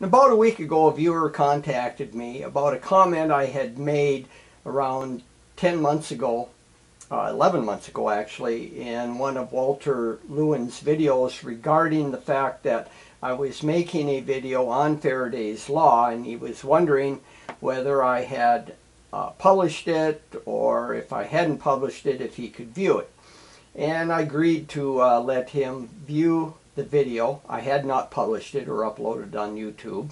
And about a week ago, a viewer contacted me about a comment I had made around 10 months ago, uh, 11 months ago actually, in one of Walter Lewin's videos regarding the fact that I was making a video on Faraday's Law and he was wondering whether I had uh, published it or if I hadn't published it, if he could view it. And I agreed to uh, let him view the video. I had not published it or uploaded on YouTube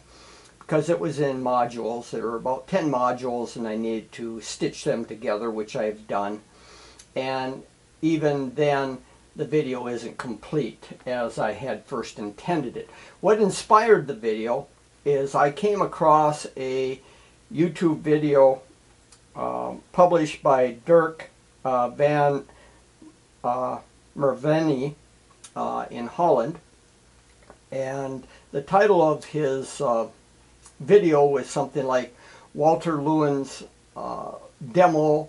because it was in modules. There were about 10 modules and I needed to stitch them together, which I've done. And even then, the video isn't complete as I had first intended it. What inspired the video is I came across a YouTube video um, published by Dirk uh, van uh, Meirvenne uh, in Holland. And the title of his uh, video was something like Walter Lewin's uh, demo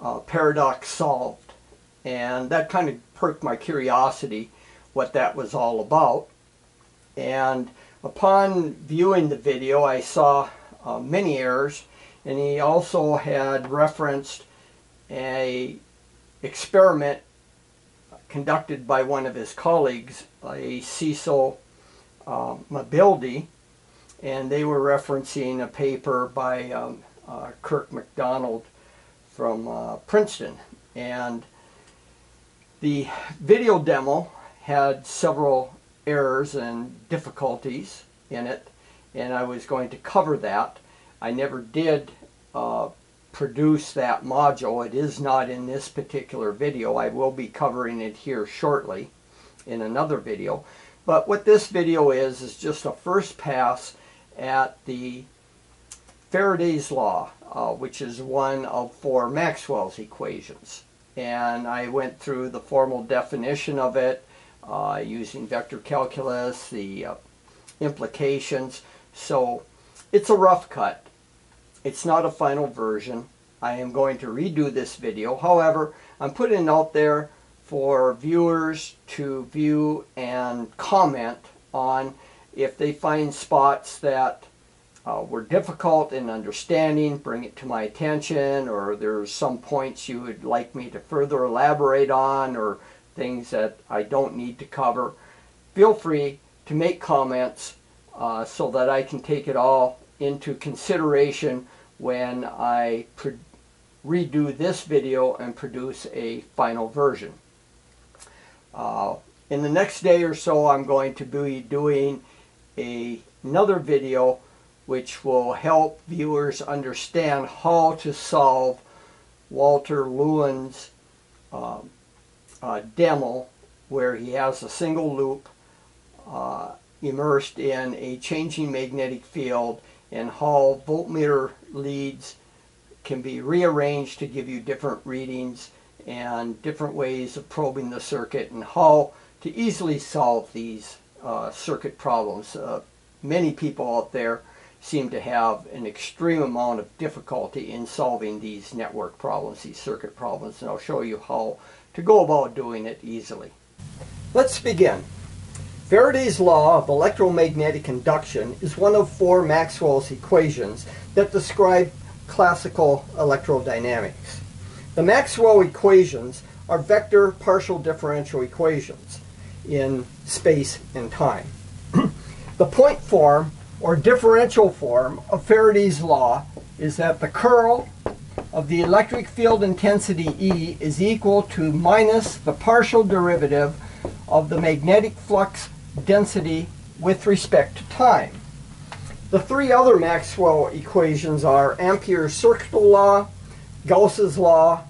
uh, paradox solved. And that kind of perked my curiosity what that was all about. And upon viewing the video, I saw uh, many errors. And he also had referenced a experiment conducted by one of his colleagues, a Cecil uh, Mabilde, and they were referencing a paper by um, uh, Kirk McDonald from uh, Princeton. And the video demo had several errors and difficulties in it, and I was going to cover that. I never did uh, produce that module. It is not in this particular video. I will be covering it here shortly in another video. But what this video is, is just a first pass at the Faraday's Law, uh, which is one of four Maxwell's equations. And I went through the formal definition of it uh, using vector calculus, the uh, implications. So it's a rough cut. It's not a final version. I am going to redo this video. However, I'm putting it out there for viewers to view and comment on if they find spots that uh, were difficult in understanding, bring it to my attention, or there's some points you would like me to further elaborate on, or things that I don't need to cover. Feel free to make comments uh, so that I can take it all into consideration when I redo this video and produce a final version. Uh, in the next day or so I'm going to be doing a, another video which will help viewers understand how to solve Walter Lewin's uh, uh, demo where he has a single loop uh, immersed in a changing magnetic field and how voltmeter leads can be rearranged to give you different readings and different ways of probing the circuit and how to easily solve these uh, circuit problems. Uh, many people out there seem to have an extreme amount of difficulty in solving these network problems, these circuit problems, and I'll show you how to go about doing it easily. Let's begin. Faraday's law of electromagnetic induction is one of four Maxwell's equations that describe classical electrodynamics. The Maxwell equations are vector partial differential equations in space and time. the point form or differential form of Faraday's law is that the curl of the electric field intensity E is equal to minus the partial derivative of the magnetic flux density with respect to time. The three other Maxwell equations are Ampere's circuital law, Gauss's law,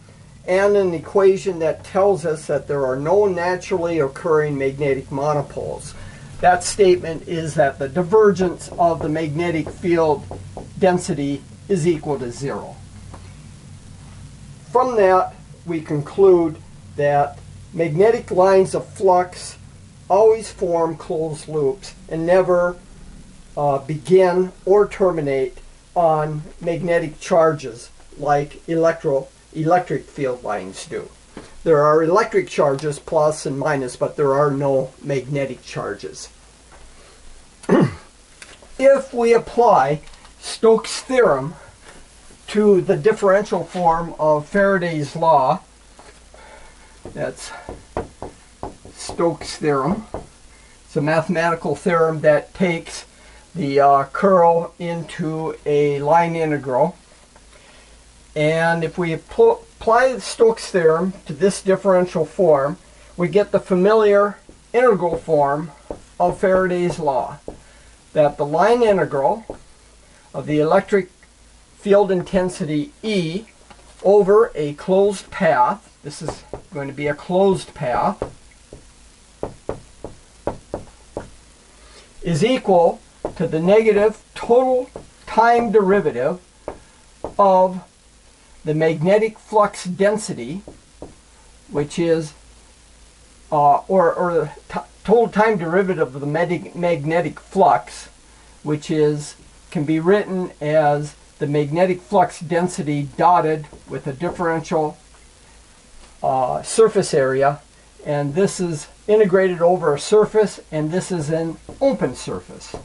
and an equation that tells us that there are no naturally occurring magnetic monopoles. That statement is that the divergence of the magnetic field density is equal to zero. From that, we conclude that magnetic lines of flux always form closed loops and never uh, begin or terminate on magnetic charges like electro electric field lines do. There are electric charges, plus and minus, but there are no magnetic charges. if we apply Stokes' theorem to the differential form of Faraday's law, that's Stokes' theorem. It's a mathematical theorem that takes the uh, curl into a line integral. And if we apply Stokes' theorem to this differential form, we get the familiar integral form of Faraday's law. That the line integral of the electric field intensity E over a closed path, this is going to be a closed path, is equal to the negative total time derivative of the magnetic flux density, which is, uh, or, or the total time derivative of the magnetic flux, which is, can be written as the magnetic flux density dotted with a differential uh, surface area and this is integrated over a surface and this is an open surface.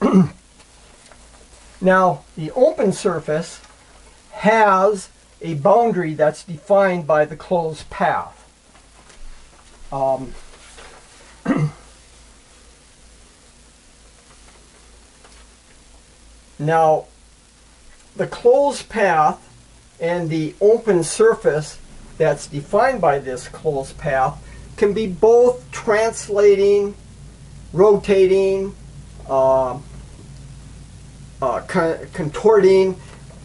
now the open surface has a boundary that's defined by the closed path. Um, now the closed path and the open surface that's defined by this closed path can be both translating, rotating, uh, uh, con contorting,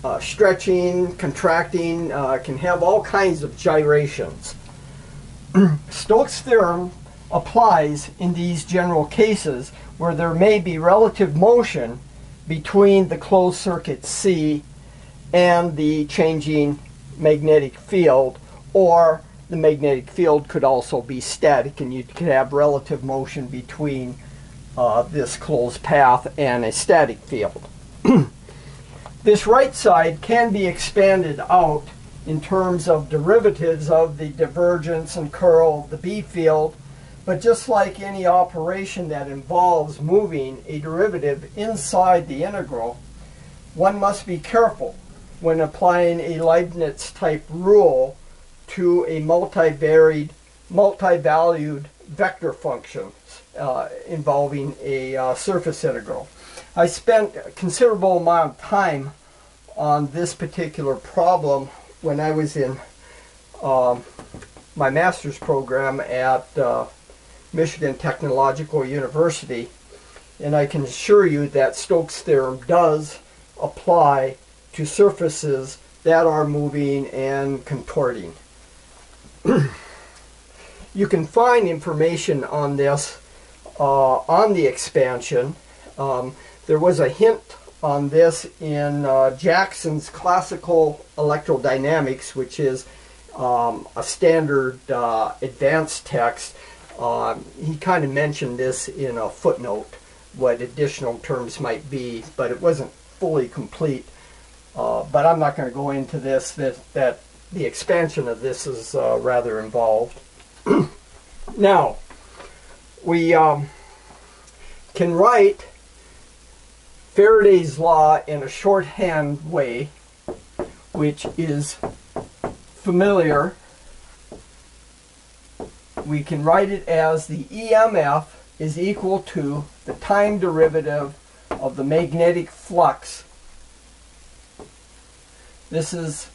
uh, stretching, contracting, uh, can have all kinds of gyrations. Stokes' theorem applies in these general cases where there may be relative motion between the closed circuit C and the changing magnetic field or the magnetic field could also be static and you could have relative motion between uh, this closed path and a static field. this right side can be expanded out in terms of derivatives of the divergence and curl of the B field but just like any operation that involves moving a derivative inside the integral one must be careful when applying a Leibniz type rule to a multivariate, multi-valued vector function uh, involving a uh, surface integral. I spent a considerable amount of time on this particular problem when I was in um, my master's program at uh, Michigan Technological University and I can assure you that Stokes' theorem does apply to surfaces that are moving and contorting. you can find information on this uh, on the expansion. Um, there was a hint on this in uh, Jackson's Classical Electrodynamics, which is um, a standard uh, advanced text. Um, he kind of mentioned this in a footnote, what additional terms might be, but it wasn't fully complete. Uh, but I'm not going to go into this, that, that the expansion of this is uh, rather involved. now, we um, can write Faraday's law in a shorthand way, which is familiar. We can write it as the EMF is equal to the time derivative of the magnetic flux this is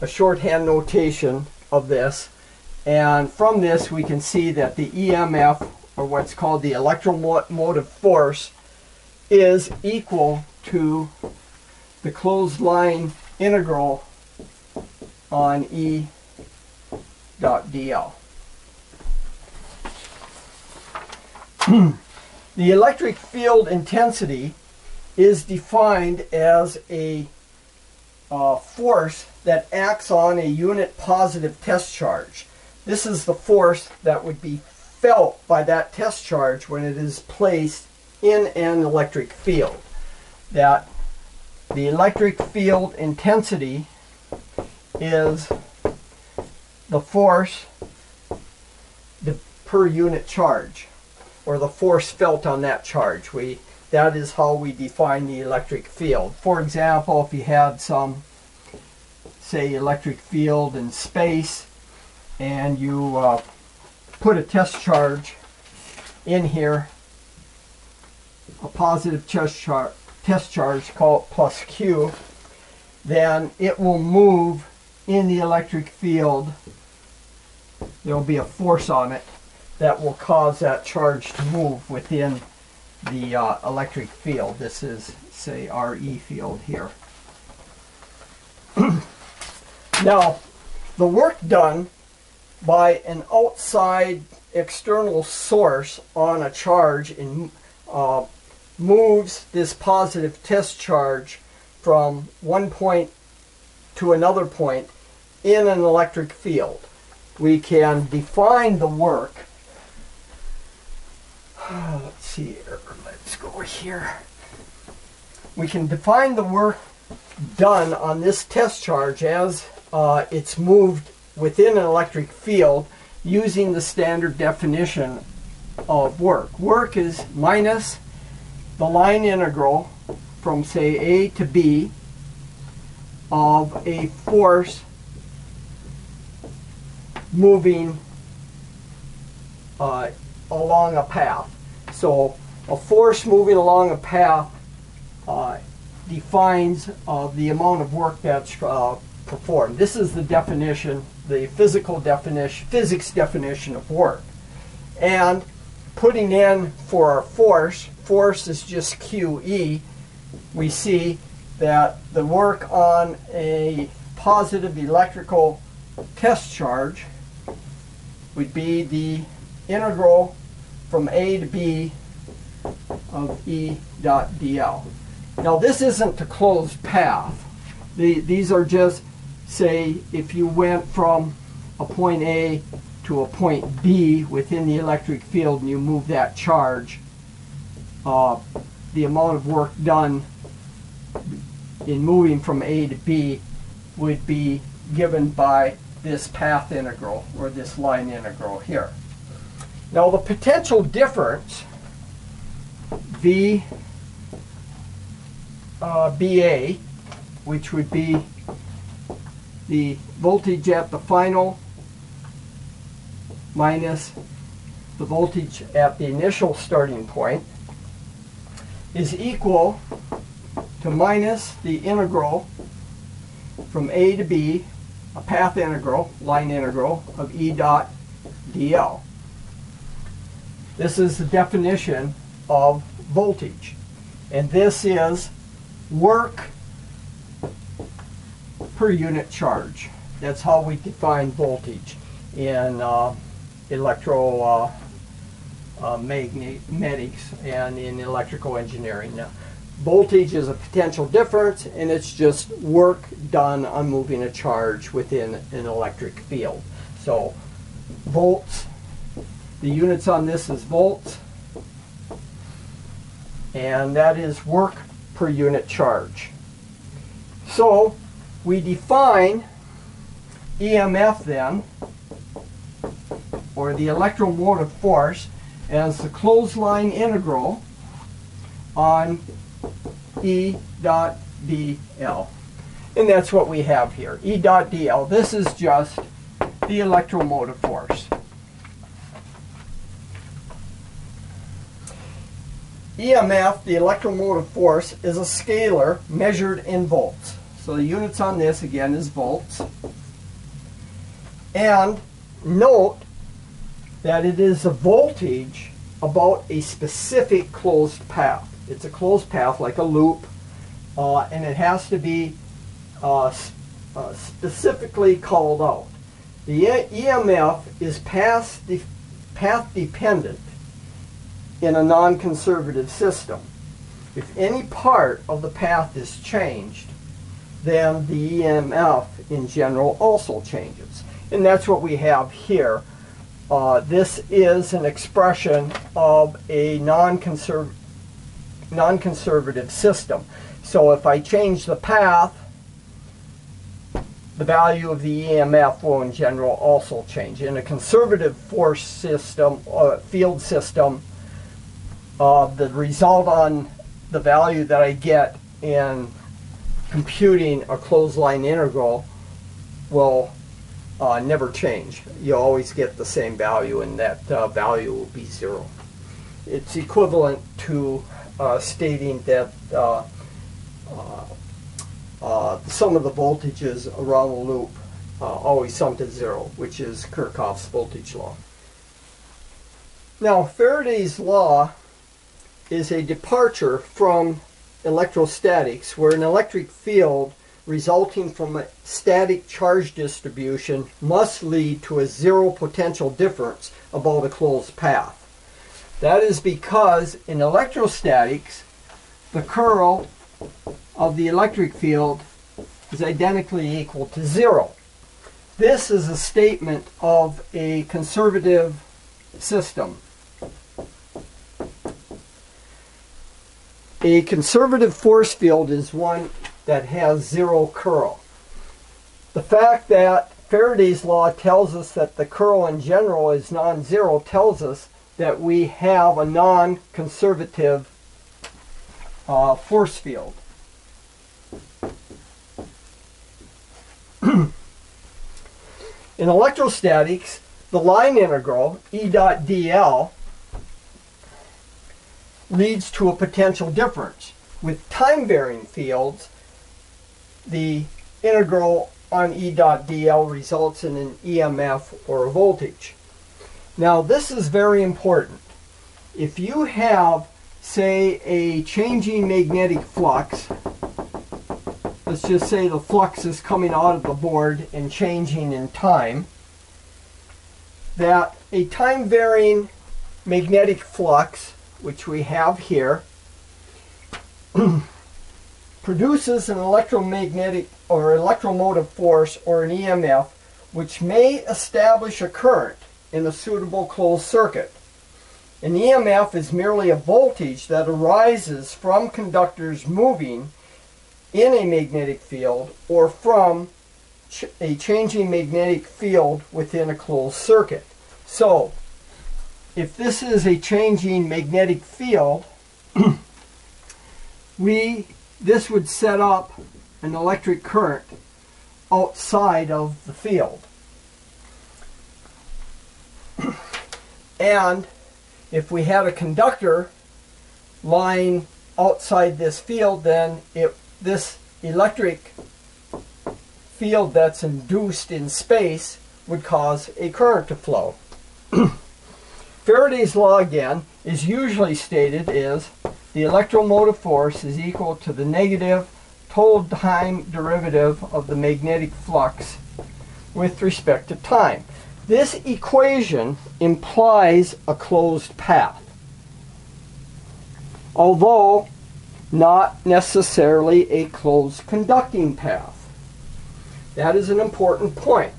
a shorthand notation of this. And from this we can see that the EMF, or what's called the electromotive force, is equal to the closed line integral on E dot dl. the electric field intensity is defined as a uh, force that acts on a unit positive test charge. This is the force that would be felt by that test charge when it is placed in an electric field. That the electric field intensity is the force per unit charge, or the force felt on that charge. We that is how we define the electric field. For example, if you had some, say, electric field in space, and you uh, put a test charge in here, a positive test, char test charge, call it plus Q, then it will move in the electric field. There will be a force on it that will cause that charge to move within the uh, electric field. This is, say, RE field here. now, the work done by an outside external source on a charge and uh, moves this positive test charge from one point to another point in an electric field. We can define the work. Let's see here. Go here. We can define the work done on this test charge as uh, it's moved within an electric field using the standard definition of work. Work is minus the line integral from say A to B of a force moving uh, along a path. So a force moving along a path uh, defines uh, the amount of work that's uh, performed. This is the definition, the physical definition, physics definition of work. And putting in for our force, force is just QE, we see that the work on a positive electrical test charge would be the integral from A to B of E dot dl. Now this isn't a closed path. The, these are just, say, if you went from a point A to a point B within the electric field and you move that charge, uh, the amount of work done in moving from A to B would be given by this path integral or this line integral here. Now the potential difference V uh, BA, which would be the voltage at the final minus the voltage at the initial starting point is equal to minus the integral from A to B, a path integral, line integral, of E dot dl. This is the definition of voltage. And this is work per unit charge. That's how we define voltage in uh, electro uh, uh, and in electrical engineering. Now, voltage is a potential difference and it's just work done on moving a charge within an electric field. So volts, the units on this is volts and that is work per unit charge. So we define EMF then or the electromotive force as the closed line integral on E dot dl. And that's what we have here, E dot dl. This is just the electromotive force. EMF, the electromotive force, is a scalar measured in volts. So the units on this, again, is volts. And note that it is a voltage about a specific closed path. It's a closed path like a loop, uh, and it has to be uh, uh, specifically called out. The EMF is path, de path dependent in a non-conservative system. If any part of the path is changed, then the EMF in general also changes. And that's what we have here. Uh, this is an expression of a non-conservative system. So if I change the path, the value of the EMF will in general also change. In a conservative force system, uh, field system, uh, the result on the value that I get in computing a closed line integral will uh, never change. You always get the same value and that uh, value will be zero. It's equivalent to uh, stating that uh, uh, the sum of the voltages around the loop always sum to zero, which is Kirchhoff's voltage law. Now Faraday's law is a departure from electrostatics where an electric field resulting from a static charge distribution must lead to a zero potential difference above the closed path. That is because in electrostatics, the curl of the electric field is identically equal to zero. This is a statement of a conservative system. A conservative force field is one that has zero curl. The fact that Faraday's law tells us that the curl in general is non-zero tells us that we have a non-conservative uh, force field. in electrostatics, the line integral, E dot dl, leads to a potential difference. With time-varying fields, the integral on E dot dl results in an EMF or a voltage. Now this is very important. If you have, say, a changing magnetic flux, let's just say the flux is coming out of the board and changing in time, that a time varying magnetic flux which we have here, produces an electromagnetic or electromotive force or an EMF which may establish a current in a suitable closed circuit. An EMF is merely a voltage that arises from conductors moving in a magnetic field or from ch a changing magnetic field within a closed circuit. So, if this is a changing magnetic field, we this would set up an electric current outside of the field. and if we had a conductor lying outside this field, then it, this electric field that's induced in space would cause a current to flow. Faraday's law again is usually stated as the electromotive force is equal to the negative total time derivative of the magnetic flux with respect to time. This equation implies a closed path, although not necessarily a closed conducting path. That is an important point.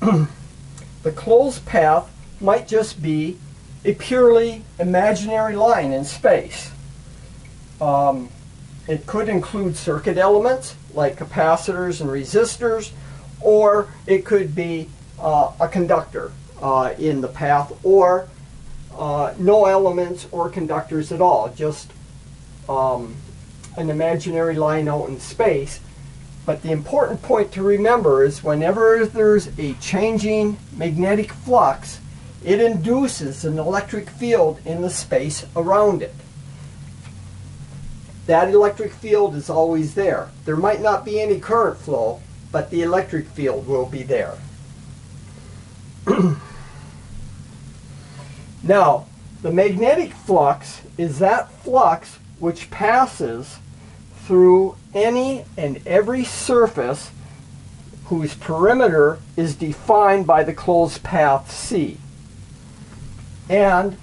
the closed path might just be a purely imaginary line in space. Um, it could include circuit elements like capacitors and resistors, or it could be uh, a conductor uh, in the path, or uh, no elements or conductors at all, just um, an imaginary line out in space. But the important point to remember is whenever there's a changing magnetic flux, it induces an electric field in the space around it. That electric field is always there. There might not be any current flow, but the electric field will be there. now, the magnetic flux is that flux which passes through any and every surface whose perimeter is defined by the closed path C and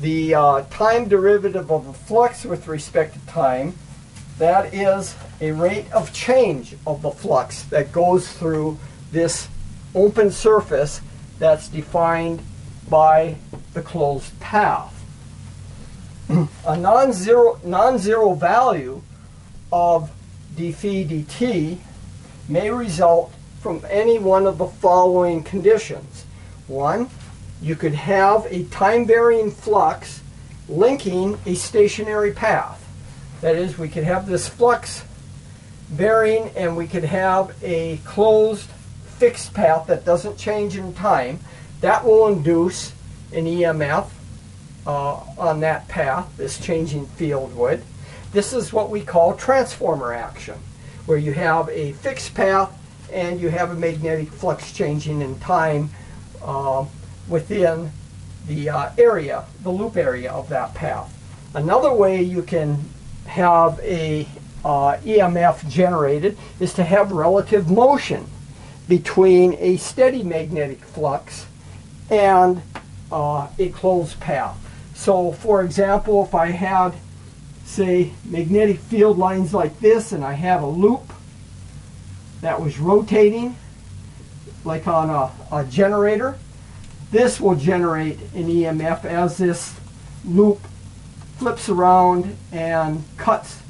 the uh, time derivative of a flux with respect to time, that is a rate of change of the flux that goes through this open surface that's defined by the closed path. a non-zero non -zero value of d phi dt may result from any one of the following conditions. One, you could have a time-varying flux linking a stationary path. That is, we could have this flux varying and we could have a closed fixed path that doesn't change in time. That will induce an EMF uh, on that path, this changing field would. This is what we call transformer action, where you have a fixed path and you have a magnetic flux changing in time uh, within the uh, area, the loop area of that path. Another way you can have a uh, EMF generated is to have relative motion between a steady magnetic flux and uh, a closed path. So for example, if I had, say, magnetic field lines like this and I had a loop that was rotating, like on a, a generator, this will generate an EMF as this loop flips around and cuts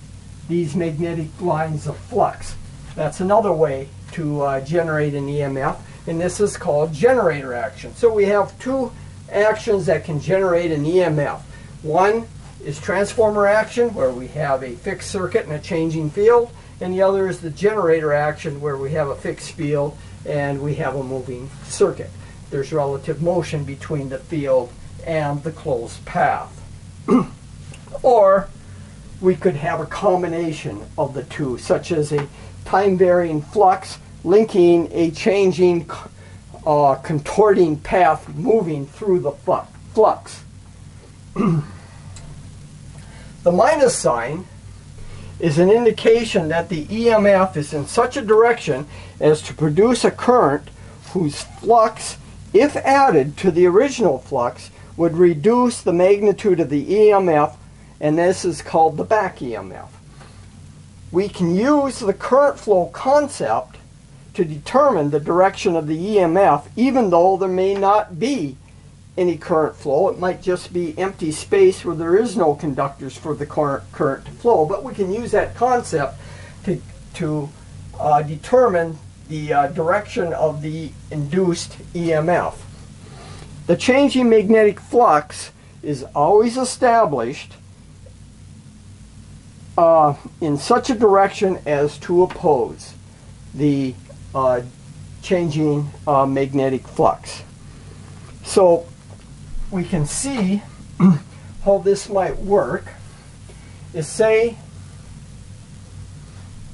these magnetic lines of flux. That's another way to uh, generate an EMF, and this is called generator action. So we have two actions that can generate an EMF. One is transformer action, where we have a fixed circuit and a changing field, and the other is the generator action, where we have a fixed field and we have a moving circuit there's relative motion between the field and the closed path. or we could have a combination of the two, such as a time-varying flux linking a changing, uh, contorting path moving through the flux. the minus sign is an indication that the EMF is in such a direction as to produce a current whose flux if added to the original flux, would reduce the magnitude of the EMF, and this is called the back EMF. We can use the current flow concept to determine the direction of the EMF, even though there may not be any current flow. It might just be empty space where there is no conductors for the current, to flow, but we can use that concept to, to uh, determine the uh, direction of the induced EMF. The changing magnetic flux is always established uh, in such a direction as to oppose the uh, changing uh, magnetic flux. So we can see how this might work is say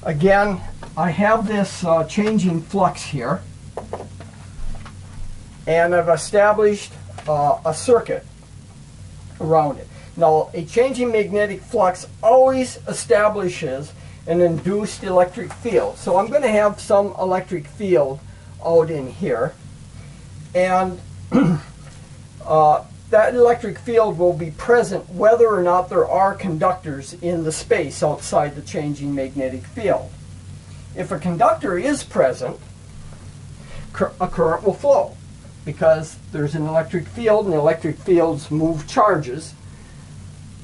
again I have this uh, changing flux here and I've established uh, a circuit around it. Now a changing magnetic flux always establishes an induced electric field. So I'm going to have some electric field out in here and uh, that electric field will be present whether or not there are conductors in the space outside the changing magnetic field. If a conductor is present, a current will flow because there's an electric field and electric fields move charges.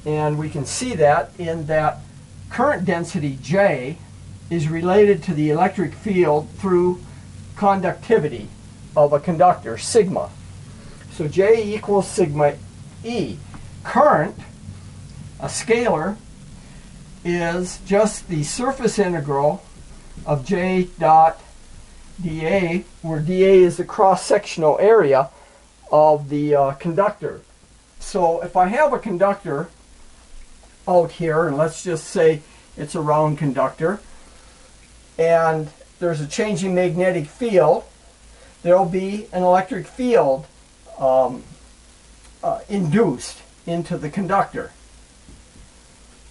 And we can see that in that current density J is related to the electric field through conductivity of a conductor, sigma. So J equals sigma E. Current, a scalar, is just the surface integral of J dot dA, where dA is the cross-sectional area of the uh, conductor. So if I have a conductor out here, and let's just say it's a round conductor, and there's a changing magnetic field, there'll be an electric field um, uh, induced into the conductor.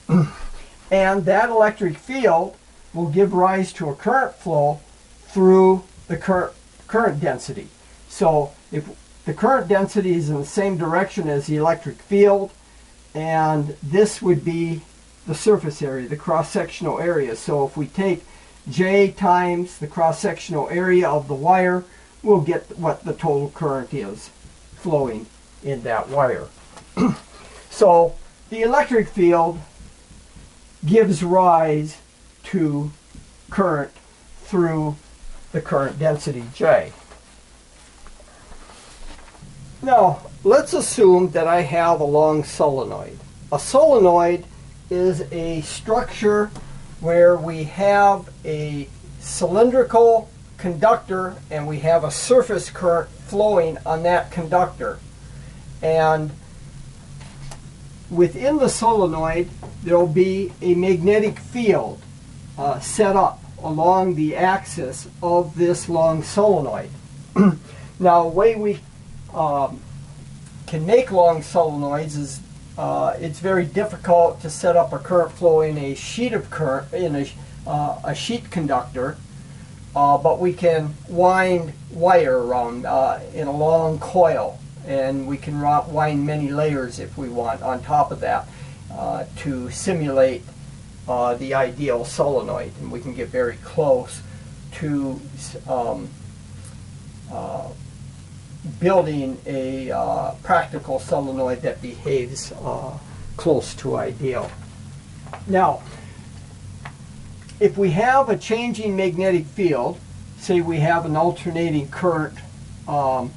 and that electric field will give rise to a current flow through the current, current density. So if the current density is in the same direction as the electric field, and this would be the surface area, the cross-sectional area. So if we take J times the cross-sectional area of the wire, we'll get what the total current is flowing in that wire. so the electric field gives rise to current through the current density J. Now, let's assume that I have a long solenoid. A solenoid is a structure where we have a cylindrical conductor and we have a surface current flowing on that conductor. And within the solenoid, there will be a magnetic field uh, set up along the axis of this long solenoid. now, the way we um, can make long solenoids is uh, it's very difficult to set up a current flow in a sheet of current in a, uh, a sheet conductor, uh, but we can wind wire around uh, in a long coil, and we can wind many layers if we want on top of that uh, to simulate uh, the ideal solenoid, and we can get very close to um, building a uh, practical solenoid that behaves uh, close to ideal. Now, if we have a changing magnetic field, say we have an alternating current um,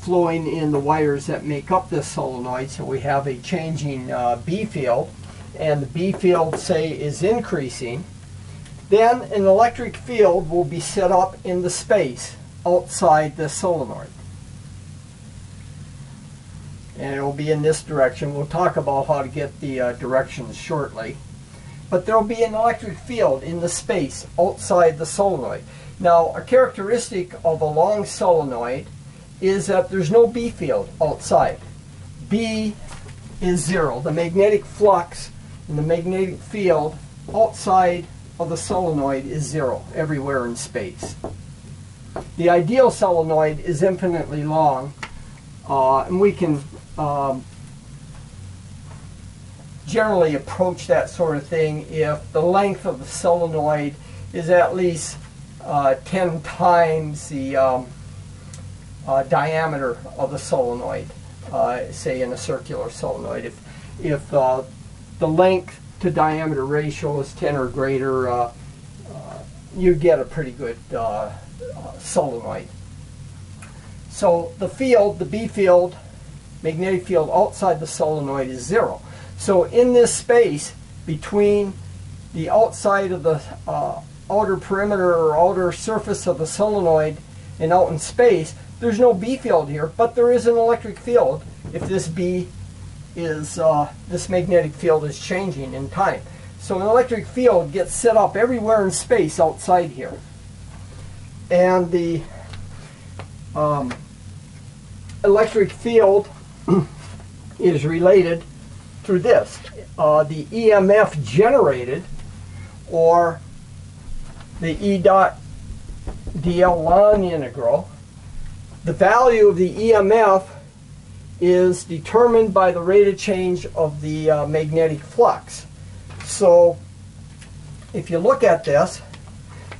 flowing in the wires that make up this solenoid, so we have a changing uh, B field, and the B field, say, is increasing, then an electric field will be set up in the space outside the solenoid. And it will be in this direction. We'll talk about how to get the uh, directions shortly. But there will be an electric field in the space outside the solenoid. Now, a characteristic of a long solenoid is that there's no B field outside. B is zero. The magnetic flux and the magnetic field outside of the solenoid is zero everywhere in space. The ideal solenoid is infinitely long, uh, and we can um, generally approach that sort of thing if the length of the solenoid is at least uh, 10 times the um, uh, diameter of the solenoid, uh, say in a circular solenoid. If, if uh, the length to diameter ratio is 10 or greater, uh, you get a pretty good solenoid. So the field, the B field, magnetic field outside the solenoid is zero. So in this space between the outside of the uh, outer perimeter or outer surface of the solenoid and out in space, there's no B field here, but there is an electric field if this B is, uh, this magnetic field is changing in time. So an electric field gets set up everywhere in space outside here and the um, electric field is related through this. Uh, the EMF generated, or the E dot dl line integral, the value of the EMF is determined by the rate of change of the uh, magnetic flux. So if you look at this,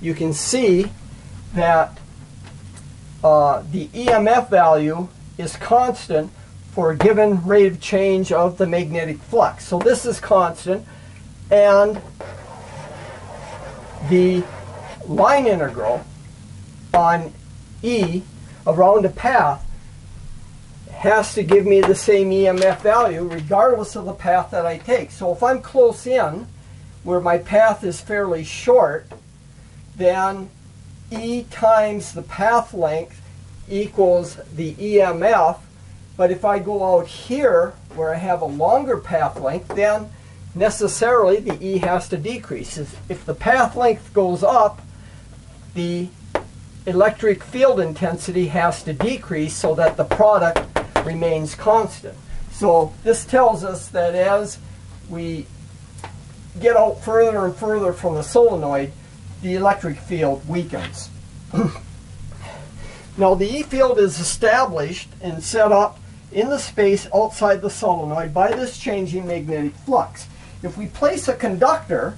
you can see that uh, the EMF value is constant for a given rate of change of the magnetic flux. So this is constant and the line integral on E around a path has to give me the same EMF value regardless of the path that I take. So if I'm close in where my path is fairly short, then E times the path length equals the EMF. But if I go out here where I have a longer path length, then necessarily the E has to decrease. If the path length goes up, the electric field intensity has to decrease so that the product remains constant. So this tells us that as we get out further and further from the solenoid, the electric field weakens. now the E field is established and set up in the space outside the solenoid by this changing magnetic flux. If we place a conductor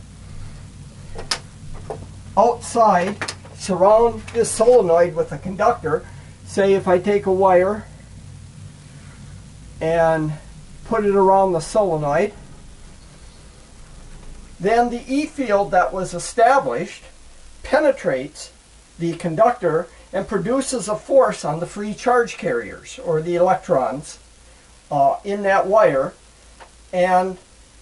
outside, surround this solenoid with a conductor, say if I take a wire and put it around the solenoid, then the E field that was established penetrates the conductor and produces a force on the free charge carriers or the electrons uh, in that wire and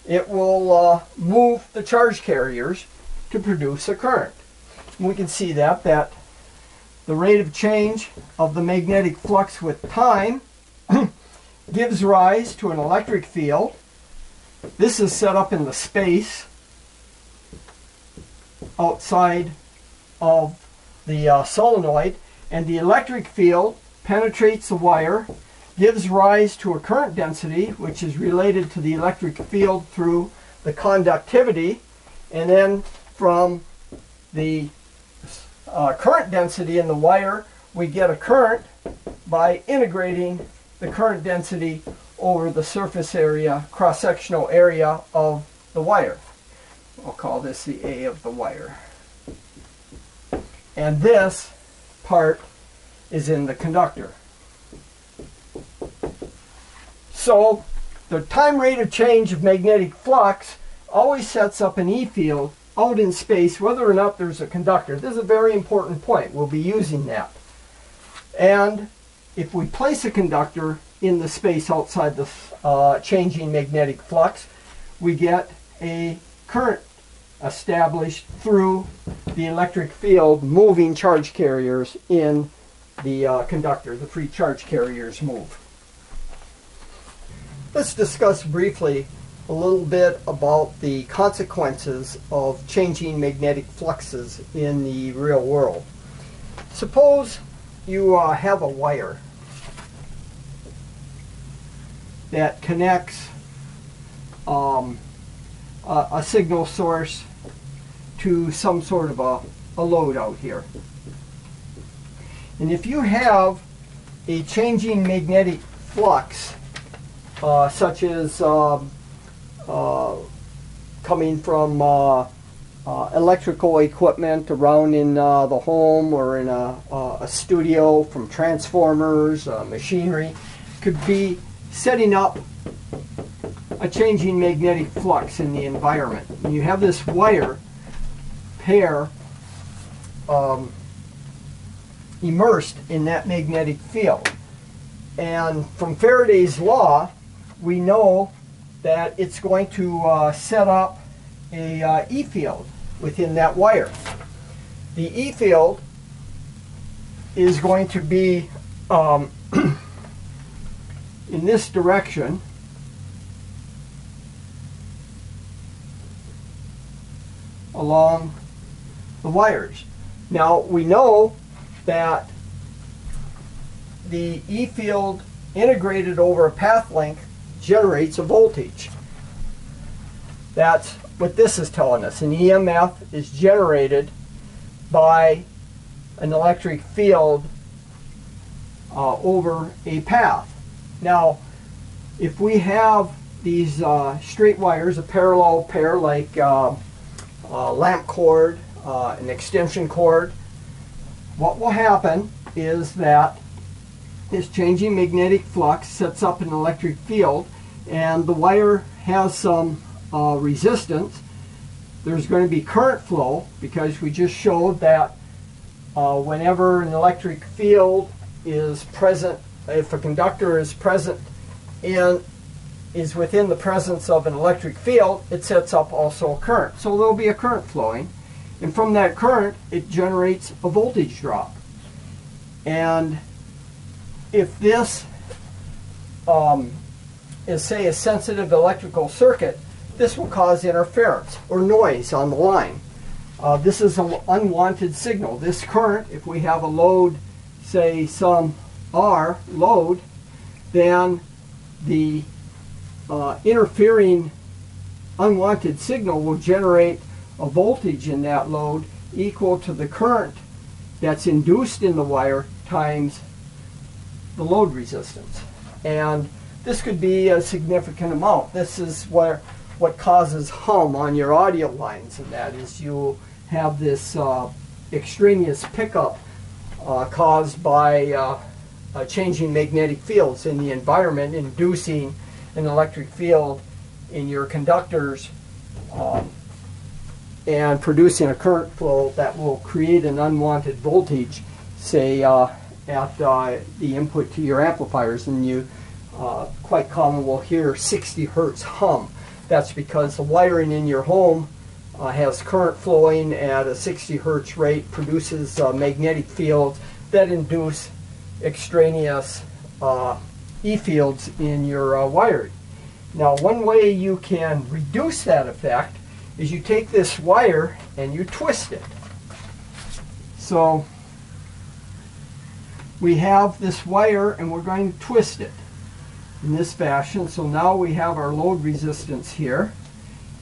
it will uh, move the charge carriers to produce a current. And we can see that that the rate of change of the magnetic flux with time gives rise to an electric field. This is set up in the space outside of the uh, solenoid and the electric field penetrates the wire, gives rise to a current density which is related to the electric field through the conductivity and then from the uh, current density in the wire we get a current by integrating the current density over the surface area, cross-sectional area of the wire. I'll call this the A of the wire. And this part is in the conductor. So the time rate of change of magnetic flux always sets up an E field out in space whether or not there's a conductor. This is a very important point. We'll be using that. And if we place a conductor in the space outside the uh, changing magnetic flux, we get a current established through the electric field moving charge carriers in the uh, conductor. The free charge carriers move. Let's discuss briefly a little bit about the consequences of changing magnetic fluxes in the real world. Suppose you uh, have a wire that connects um, a, a, signal source to some sort of a, a load out here. And if you have a changing magnetic flux, uh, such as um, uh, coming from uh, electrical equipment around in uh, the home or in a, a studio from transformers, uh, machinery, could be setting up a changing magnetic flux in the environment. And you have this wire pair um, immersed in that magnetic field. And from Faraday's law, we know that it's going to uh, set up a uh, E field within that wire. The E field is going to be um, in this direction along the wires. Now we know that the E field integrated over a path length generates a voltage. That's what this is telling us. An EMF is generated by an electric field uh, over a path. Now, if we have these uh, straight wires, a parallel pair like uh, a lamp cord, uh, an extension cord, what will happen is that this changing magnetic flux sets up an electric field and the wire has some uh, resistance. There's going to be current flow because we just showed that uh, whenever an electric field is present, if a conductor is present and is within the presence of an electric field, it sets up also a current. So there'll be a current flowing. And from that current, it generates a voltage drop. And if this um, is, say, a sensitive electrical circuit, this will cause interference or noise on the line. Uh, this is an unwanted signal. This current, if we have a load, say some R load, then the uh, interfering unwanted signal will generate a voltage in that load equal to the current that's induced in the wire times the load resistance. And this could be a significant amount. This is where what causes hum on your audio lines, and that is you have this uh, extraneous pickup uh, caused by uh, changing magnetic fields in the environment, inducing an electric field in your conductors um, and producing a current flow that will create an unwanted voltage, say uh, at uh, the input to your amplifiers, and you uh, quite common will hear 60 hertz hum. That's because the wiring in your home uh, has current flowing at a 60 hertz rate, produces uh, magnetic fields that induce extraneous uh, E fields in your wiring. Now, one way you can reduce that effect is you take this wire and you twist it. So we have this wire and we're going to twist it in this fashion. So now we have our load resistance here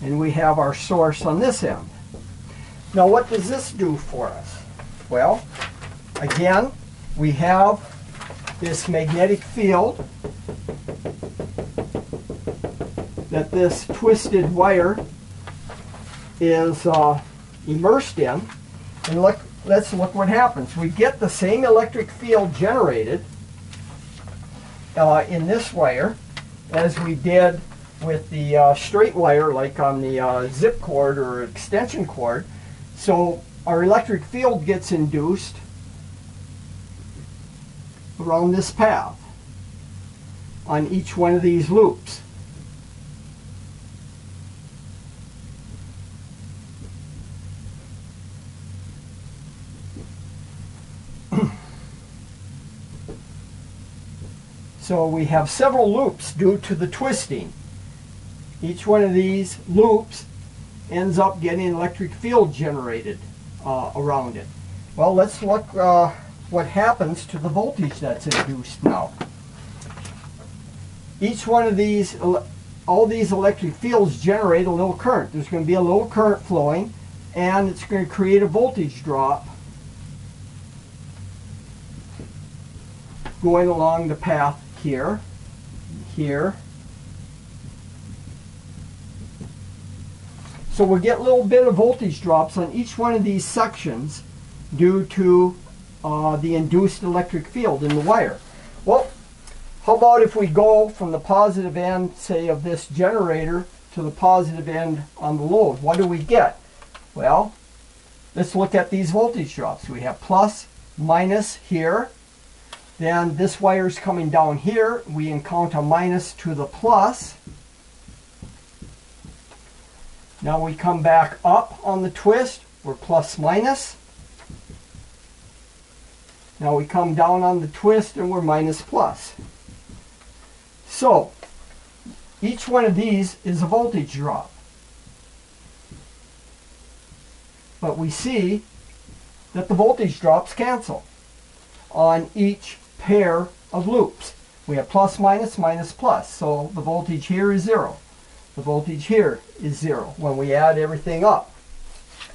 and we have our source on this end. Now what does this do for us? Well, again, we have this magnetic field that this twisted wire is uh, immersed in. And look, let's look what happens. We get the same electric field generated uh, in this wire as we did with the uh, straight wire like on the uh, zip cord or extension cord. So our electric field gets induced around this path on each one of these loops. So we have several loops due to the twisting. Each one of these loops ends up getting electric field generated uh, around it. Well, let's look uh, what happens to the voltage that's induced now. Each one of these, all these electric fields generate a little current. There's going to be a little current flowing and it's going to create a voltage drop going along the path here, here. So we get a little bit of voltage drops on each one of these sections due to uh, the induced electric field in the wire. Well, how about if we go from the positive end, say, of this generator to the positive end on the load? What do we get? Well, let's look at these voltage drops. We have plus, minus here, then this wire is coming down here. We encounter minus to the plus. Now we come back up on the twist. We're plus minus. Now we come down on the twist and we're minus plus. So, each one of these is a voltage drop. But we see that the voltage drops cancel on each pair of loops. We have plus, minus, minus, plus. So the voltage here is zero. The voltage here is zero when we add everything up.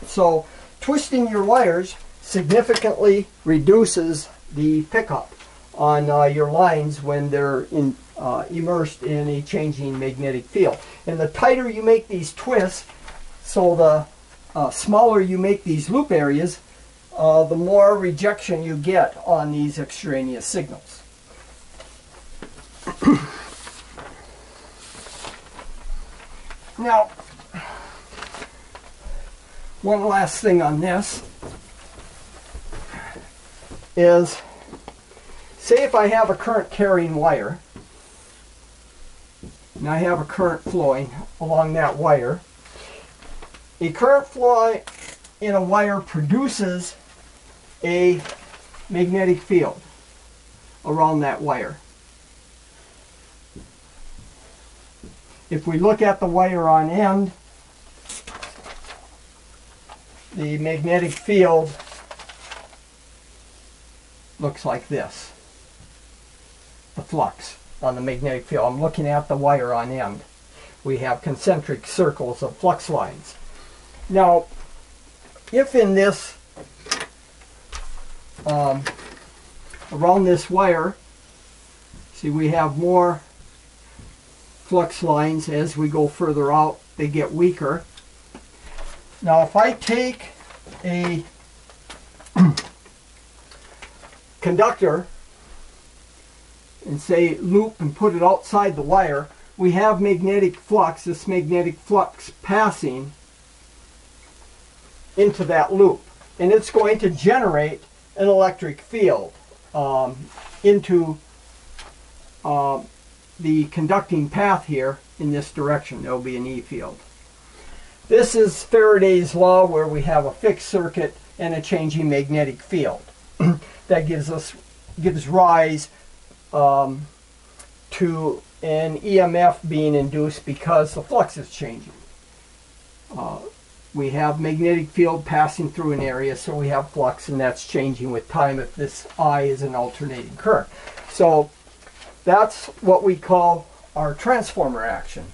So twisting your wires significantly reduces the pickup on uh, your lines when they're in, uh, immersed in a changing magnetic field. And the tighter you make these twists, so the uh, smaller you make these loop areas, uh, the more rejection you get on these extraneous signals. now, one last thing on this is, say if I have a current carrying wire, and I have a current flowing along that wire, a current flow in a wire produces a magnetic field around that wire. If we look at the wire on end, the magnetic field looks like this. The flux on the magnetic field. I'm looking at the wire on end. We have concentric circles of flux lines. Now, if in this um, around this wire, see we have more flux lines as we go further out, they get weaker. Now if I take a conductor and say loop and put it outside the wire, we have magnetic flux, this magnetic flux passing into that loop. And it's going to generate an electric field um, into uh, the conducting path here in this direction. There will be an E field. This is Faraday's law where we have a fixed circuit and a changing magnetic field. that gives us gives rise um, to an EMF being induced because the flux is changing. Uh, we have magnetic field passing through an area, so we have flux, and that's changing with time if this I is an alternating current. So that's what we call our transformer action.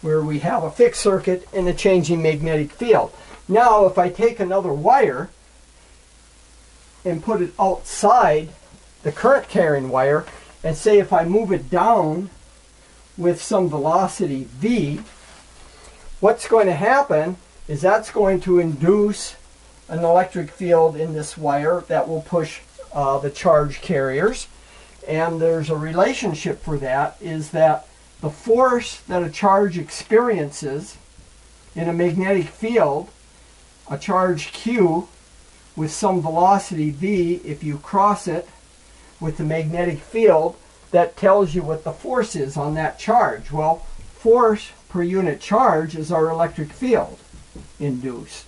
Where we have a fixed circuit and a changing magnetic field. Now if I take another wire and put it outside the current carrying wire, and say if I move it down with some velocity v, what's going to happen is that's going to induce an electric field in this wire that will push uh, the charge carriers. And there's a relationship for that is that the force that a charge experiences in a magnetic field, a charge q with some velocity v, if you cross it with the magnetic field, that tells you what the force is on that charge. Well, force per unit charge is our electric field induced.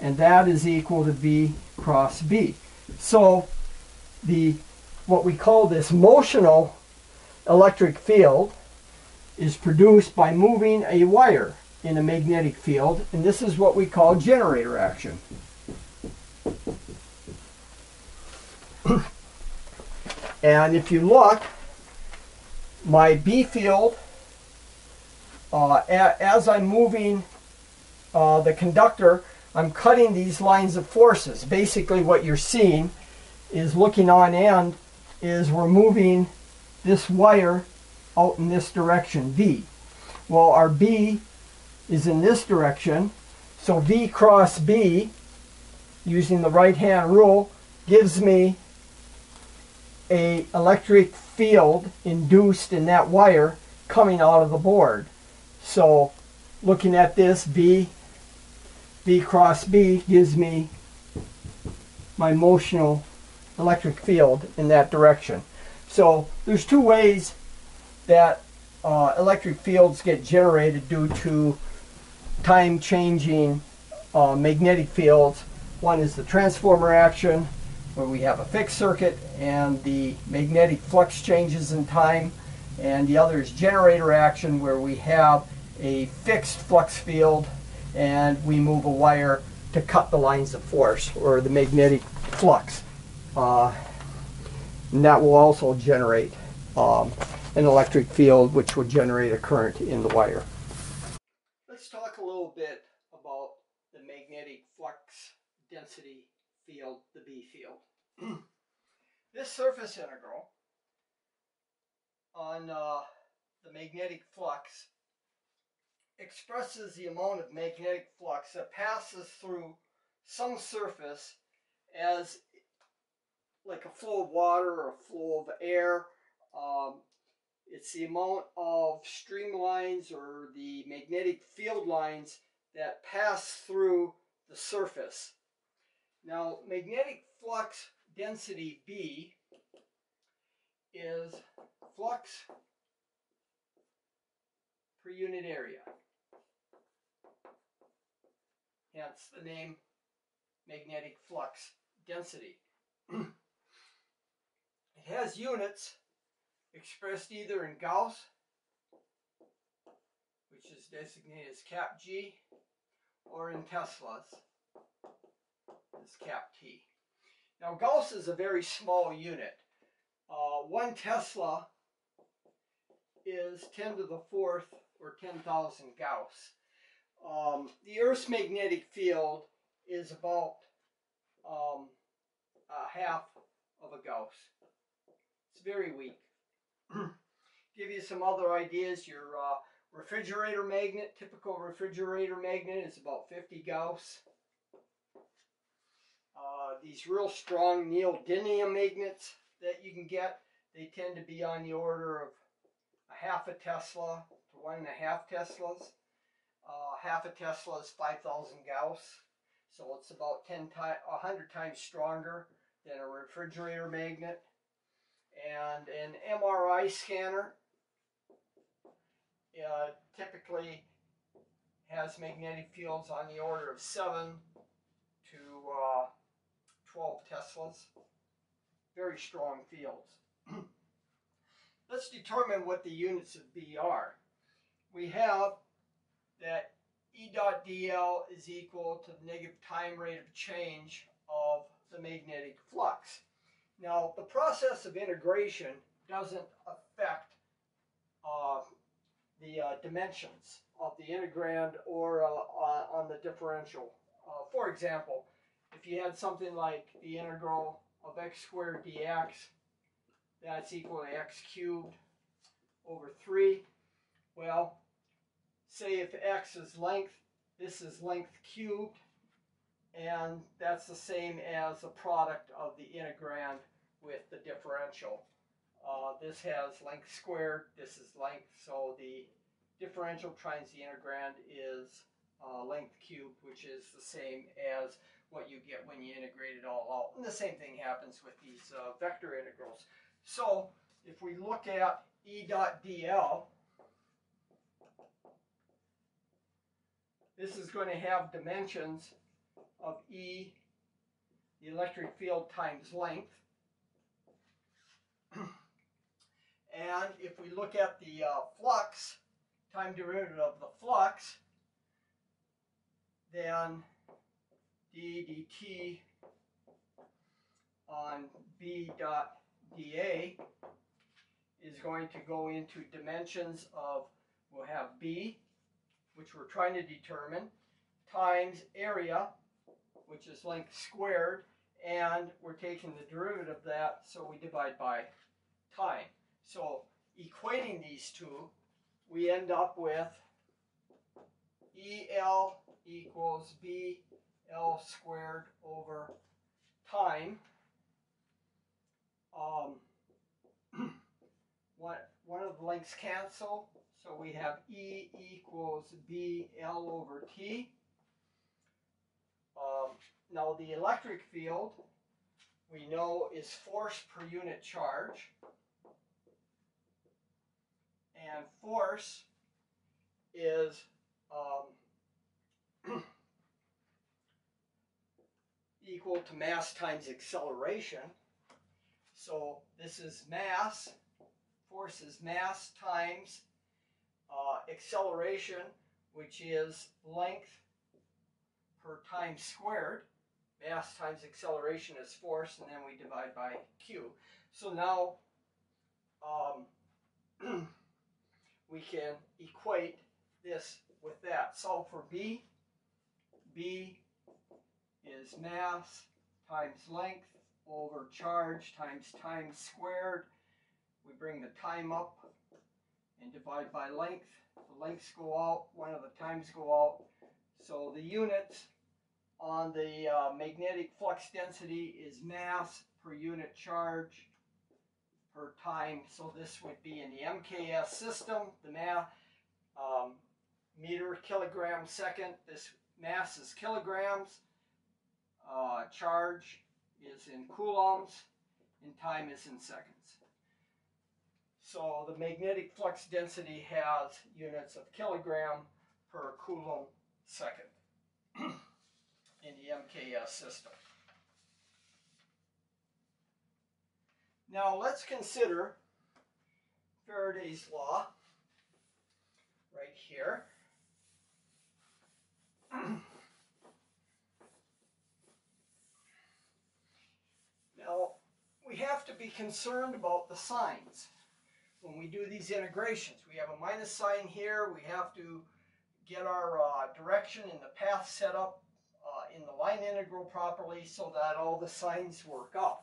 And that is equal to V cross B. So the what we call this motional electric field is produced by moving a wire in a magnetic field, and this is what we call generator action. and if you look, my B field, uh, as I'm moving uh, the conductor, I'm cutting these lines of forces. Basically what you're seeing is looking on end is we're moving this wire out in this direction, V. Well, our B is in this direction, so V cross B, using the right-hand rule, gives me a electric field induced in that wire coming out of the board. So looking at this, B, B cross B gives me my motional electric field in that direction. So there's two ways that uh, electric fields get generated due to time changing uh, magnetic fields. One is the transformer action where we have a fixed circuit and the magnetic flux changes in time and the other is generator action where we have a fixed flux field and we move a wire to cut the lines of force or the magnetic flux. Uh, and that will also generate um, an electric field which will generate a current in the wire. Let's talk a little bit about the magnetic flux density field, the B field. This surface integral on uh, the magnetic flux expresses the amount of magnetic flux that passes through some surface as like a flow of water or a flow of air. Um, it's the amount of streamlines or the magnetic field lines that pass through the surface. Now, magnetic flux density B is flux per unit area. Hence the name magnetic flux density. it has units expressed either in Gauss, which is designated as cap G, or in Teslas, as cap T. Now Gauss is a very small unit. Uh, one Tesla is 10 to the fourth or 10,000 Gauss. Um, the Earth's magnetic field is about um, a half of a Gauss. It's very weak. Give you some other ideas. Your uh, refrigerator magnet, typical refrigerator magnet is about 50 Gauss. Uh, these real strong neodymium magnets that you can get, they tend to be on the order of a half a Tesla to one and a half Teslas. Uh, half a Tesla is 5,000 Gauss, so it's about 10 times, 100 times stronger than a refrigerator magnet. And an MRI scanner uh, typically has magnetic fields on the order of 7 to uh, 12 Teslas. Very strong fields. Let's determine what the units of B are. We have that E dot dl is equal to the negative time rate of change of the magnetic flux. Now, the process of integration doesn't affect uh, the uh, dimensions of the integrand or uh, on the differential. Uh, for example, if you had something like the integral of x squared dx, that's equal to x cubed over 3. Well, say if x is length, this is length cubed, and that's the same as the product of the integrand with the differential. Uh, this has length squared, this is length, so the differential times the integrand is uh, length cubed, which is the same as what you get when you integrate it all out. And the same thing happens with these uh, vector integrals. So if we look at E dot dl, this is going to have dimensions of E, the electric field times length. and if we look at the uh, flux, time derivative of the flux, then d dt on b dot dA is going to go into dimensions of, we'll have B, which we're trying to determine, times area, which is length squared, and we're taking the derivative of that, so we divide by time. So equating these two, we end up with EL equals BL squared over time. Um, one, one of the lengths cancel, so we have E equals BL over T. Um, now the electric field we know is force per unit charge. And force is um, equal to mass times acceleration. So this is mass, force is mass times uh, acceleration, which is length per time squared. Mass times acceleration is force, and then we divide by q. So now um, we can equate this with that. Solve for b. b is mass times length over charge times time squared. We bring the time up and divide by length. The lengths go out, one of the times go out. So the units on the uh, magnetic flux density is mass per unit charge per time. So this would be in the MKS system, the mass um, meter kilogram second. This mass is kilograms. Uh, charge is in coulombs and time is in seconds. So the magnetic flux density has units of kilogram per coulomb second in the MKS system. Now let's consider Faraday's law right here. Now, we have to be concerned about the signs when we do these integrations. We have a minus sign here. We have to get our uh, direction and the path set up uh, in the line integral properly so that all the signs work out.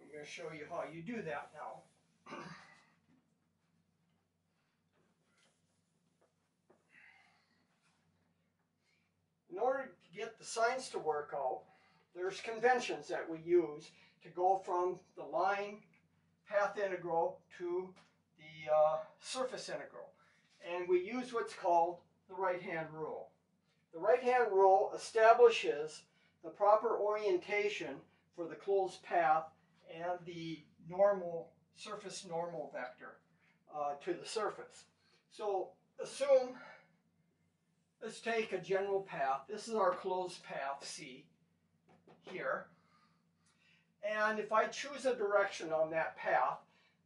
I'm going to show you how you do that now. in order to get the signs to work out, there's conventions that we use to go from the line path integral to the uh, surface integral. and we use what's called the right-hand rule. The right-hand rule establishes the proper orientation for the closed path and the normal surface normal vector uh, to the surface. So assume, let's take a general path. This is our closed path C here. And if I choose a direction on that path,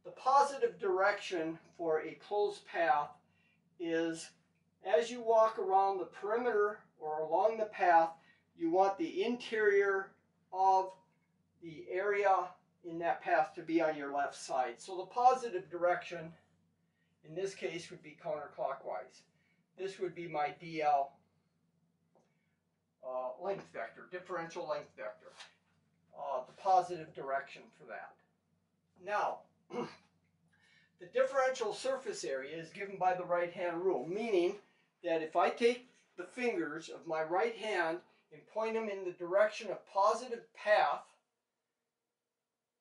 the positive direction for a closed path is as you walk around the perimeter or along the path, you want the interior of the area in that path to be on your left side. So the positive direction in this case would be counterclockwise. This would be my DL uh, length vector, differential length vector, uh, the positive direction for that. Now, the differential surface area is given by the right hand rule, meaning that if I take the fingers of my right hand and point them in the direction of positive path,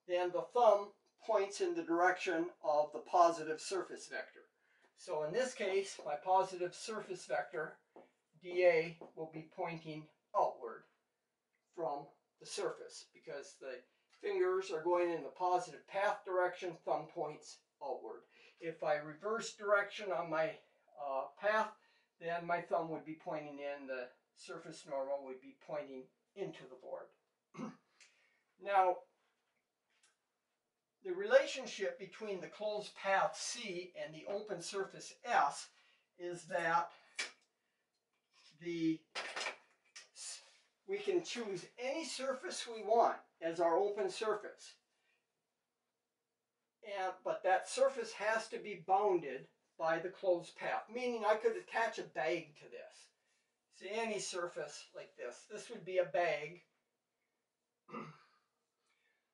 then the thumb points in the direction of the positive surface vector. So in this case, my positive surface vector, dA, will be pointing outward from the surface because the fingers are going in the positive path direction, thumb points outward. If I reverse direction on my uh, path, then my thumb would be pointing in, the surface normal would be pointing into the board. now, the relationship between the closed path C and the open surface S is that the we can choose any surface we want as our open surface. And, but that surface has to be bounded by the closed path, meaning I could attach a bag to this. See, any surface like this. This would be a bag,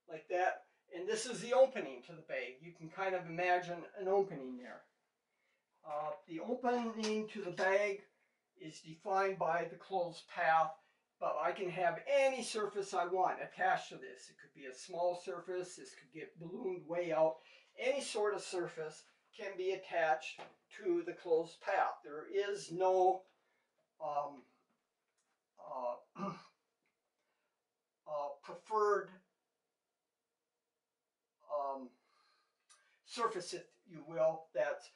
like that. And this is the opening to the bag. You can kind of imagine an opening there. Uh, the opening to the bag is defined by the closed path, but I can have any surface I want attached to this. It could be a small surface, this could get ballooned way out. Any sort of surface can be attached to the closed path. There is no um, uh, uh, preferred um, surface, if you will, that's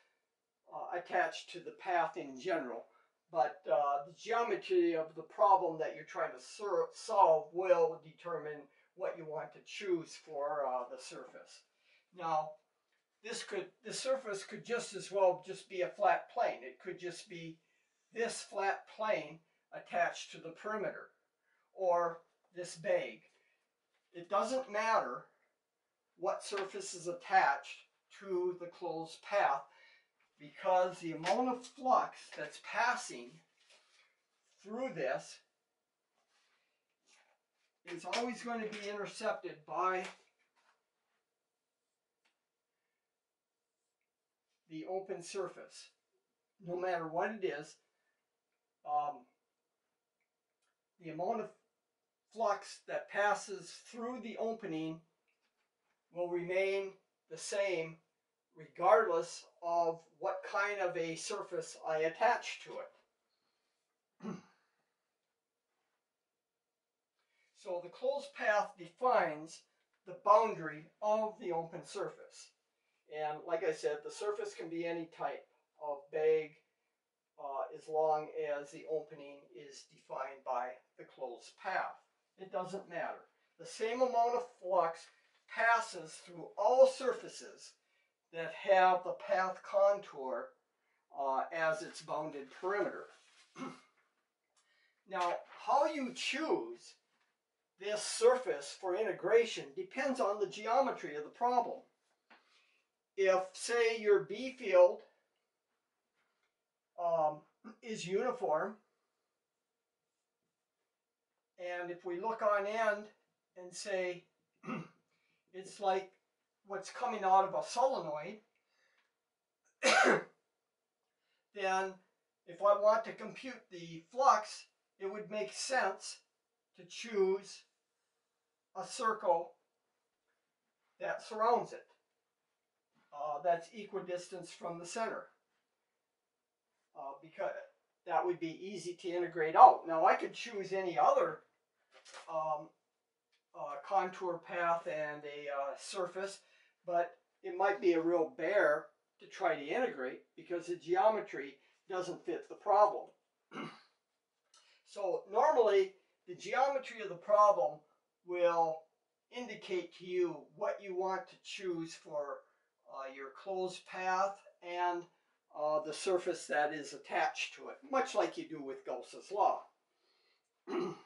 uh, attached to the path in general. But uh, the geometry of the problem that you're trying to solve will determine what you want to choose for uh, the surface. Now, this could the surface could just as well just be a flat plane. It could just be this flat plane attached to the perimeter or this bag. It doesn't matter what surface is attached to the closed path because the amount of flux that's passing through this is always going to be intercepted by the open surface, no matter what it is. Um, the amount of flux that passes through the opening will remain the same regardless of what kind of a surface I attach to it. so the closed path defines the boundary of the open surface. And like I said, the surface can be any type of bag uh, as long as the opening is defined by the closed path. It doesn't matter. The same amount of flux passes through all surfaces that have the path contour uh, as its bounded perimeter. now, how you choose this surface for integration depends on the geometry of the problem. If, say, your B field um, is uniform, and if we look on end and say it's like what's coming out of a solenoid, then if I want to compute the flux, it would make sense to choose a circle that surrounds it. Uh, that's equidistant from the center. uh, because that would be easy to integrate out. Now I could choose any other um, uh, contour path and a uh, surface, but it might be a real bear to try to integrate because the geometry doesn't fit the problem. so normally the geometry of the problem will indicate to you what you want to choose for uh, your closed path and uh, the surface that is attached to it, much like you do with Gauss's law.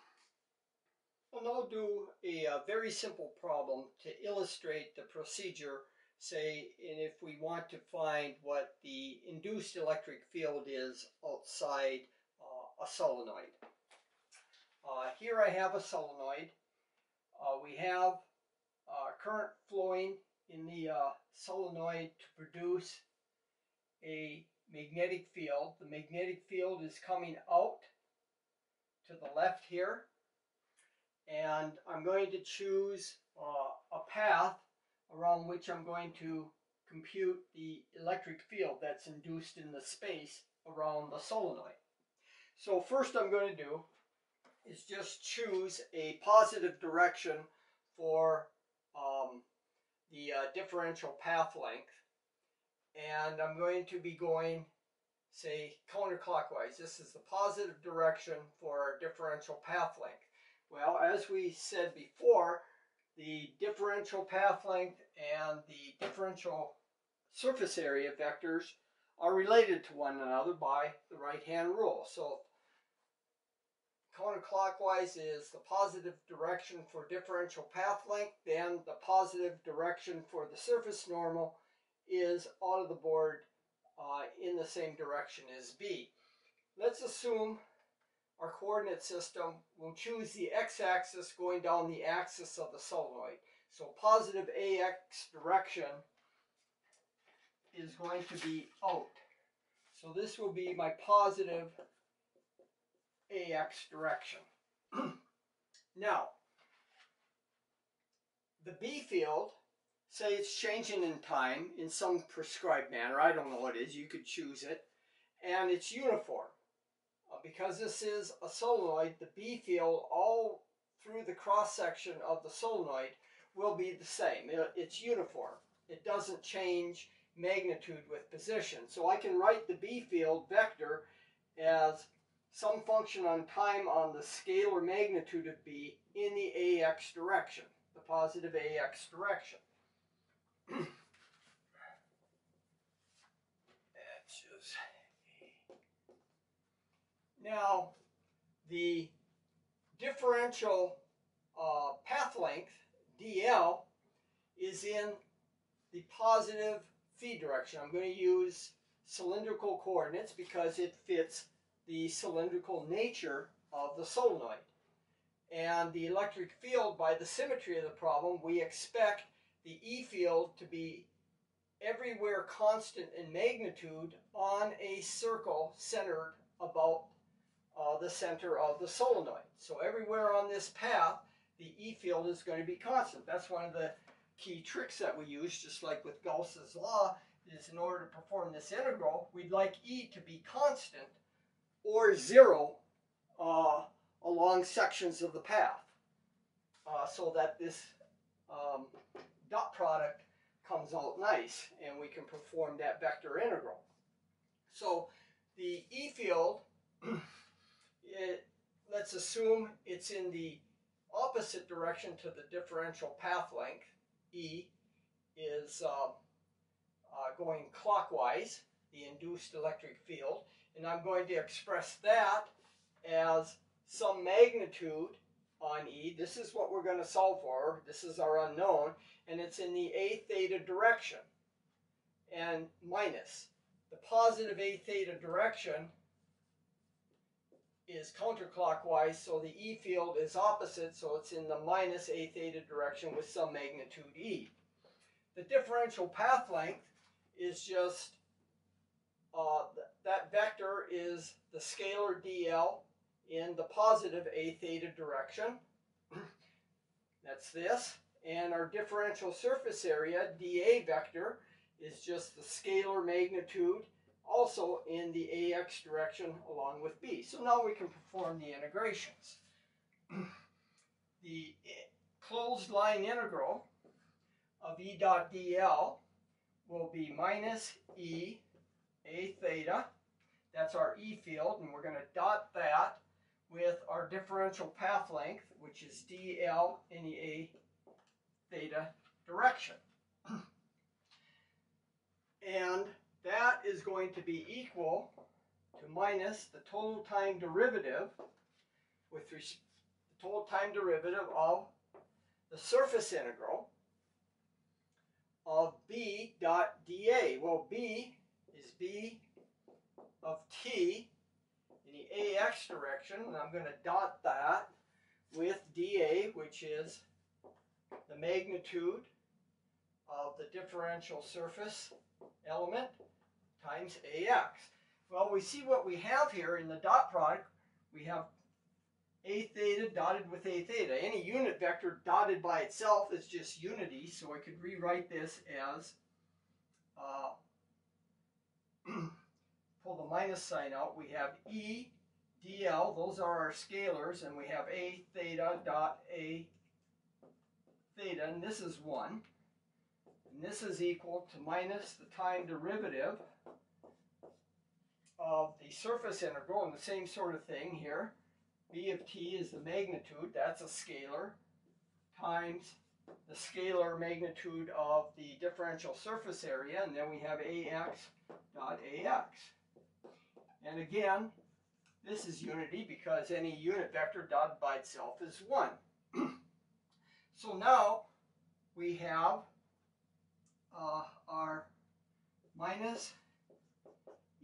we'll now do a, a, very simple problem to illustrate the procedure, say, and if we want to find what the induced electric field is outside uh, a solenoid. Uh, here I have a solenoid. Uh, we have uh, current flowing in the uh, solenoid to produce a magnetic field. The magnetic field is coming out to the left here. And I'm going to choose uh, a path around which I'm going to compute the electric field that's induced in the space around the solenoid. So first I'm going to do is just choose a positive direction for um, the uh, differential path length and I'm going to be going say counterclockwise. This is the positive direction for our differential path length. Well, as we said before, the differential path length and the differential surface area vectors are related to one another by the right-hand rule. So counterclockwise is the positive direction for differential path length, then the positive direction for the surface normal is out of the board uh, in the same direction as B. Let's assume our coordinate system will choose the x-axis going down the axis of the solenoid. So positive AX direction is going to be out. So this will be my positive AX direction. now, the B field say it's changing in time in some prescribed manner. I don't know what it is. You could choose it. And it's uniform. Uh, because this is a solenoid, the B field all through the cross section of the solenoid will be the same. It, it's uniform. It doesn't change magnitude with position. So I can write the B field vector as some function on time on the scalar magnitude of B in the AX direction, the positive AX direction. Now, the differential uh, path length, dl, is in the positive phi direction. I'm going to use cylindrical coordinates because it fits the cylindrical nature of the solenoid. And the electric field, by the symmetry of the problem, we expect the E field to be everywhere constant in magnitude on a circle centered about uh, the center of the solenoid. So everywhere on this path, the E field is going to be constant. That's one of the key tricks that we use, just like with Gauss's law, is in order to perform this integral, we'd like E to be constant or zero uh, along sections of the path uh, so that this um, dot product comes out nice and we can perform that vector integral. So the E field, it, let's assume it's in the opposite direction to the differential path length. E is uh, uh, going clockwise, the induced electric field, and I'm going to express that as some magnitude on E. This is what we're going to solve for. This is our unknown, and it's in the A theta direction. And minus. The positive A theta direction is counterclockwise, so the E field is opposite, so it's in the minus A theta direction with some magnitude E. The differential path length is just, uh, th that vector is the scalar dl in the positive a theta direction. That's this. And our differential surface area, dA vector, is just the scalar magnitude also in the AX direction along with B. So now we can perform the integrations. the closed line integral of E dot dl will be minus E A theta. That's our E field, and we're going to dot that with our differential path length, which is dl in the A theta direction. and that is going to be equal to minus the total time derivative with the total time derivative of the surface integral of b dot dA. Well, b is b of t in the ax direction, and I'm going to dot that with dA, which is the magnitude of the differential surface element times AX. Well, we see what we have here in the dot product. We have A theta dotted with A theta. Any unit vector dotted by itself is just unity, so I could rewrite this as, uh, pull the minus sign out, we have E dl, those are our scalars, and we have A theta dot A theta, and this is 1. And this is equal to minus the time derivative of the surface integral, and the same sort of thing here. B of t is the magnitude, that's a scalar, times the scalar magnitude of the differential surface area, and then we have ax dot ax. And again, this is unity because any unit vector dotted by itself is 1. so now we have uh, our minus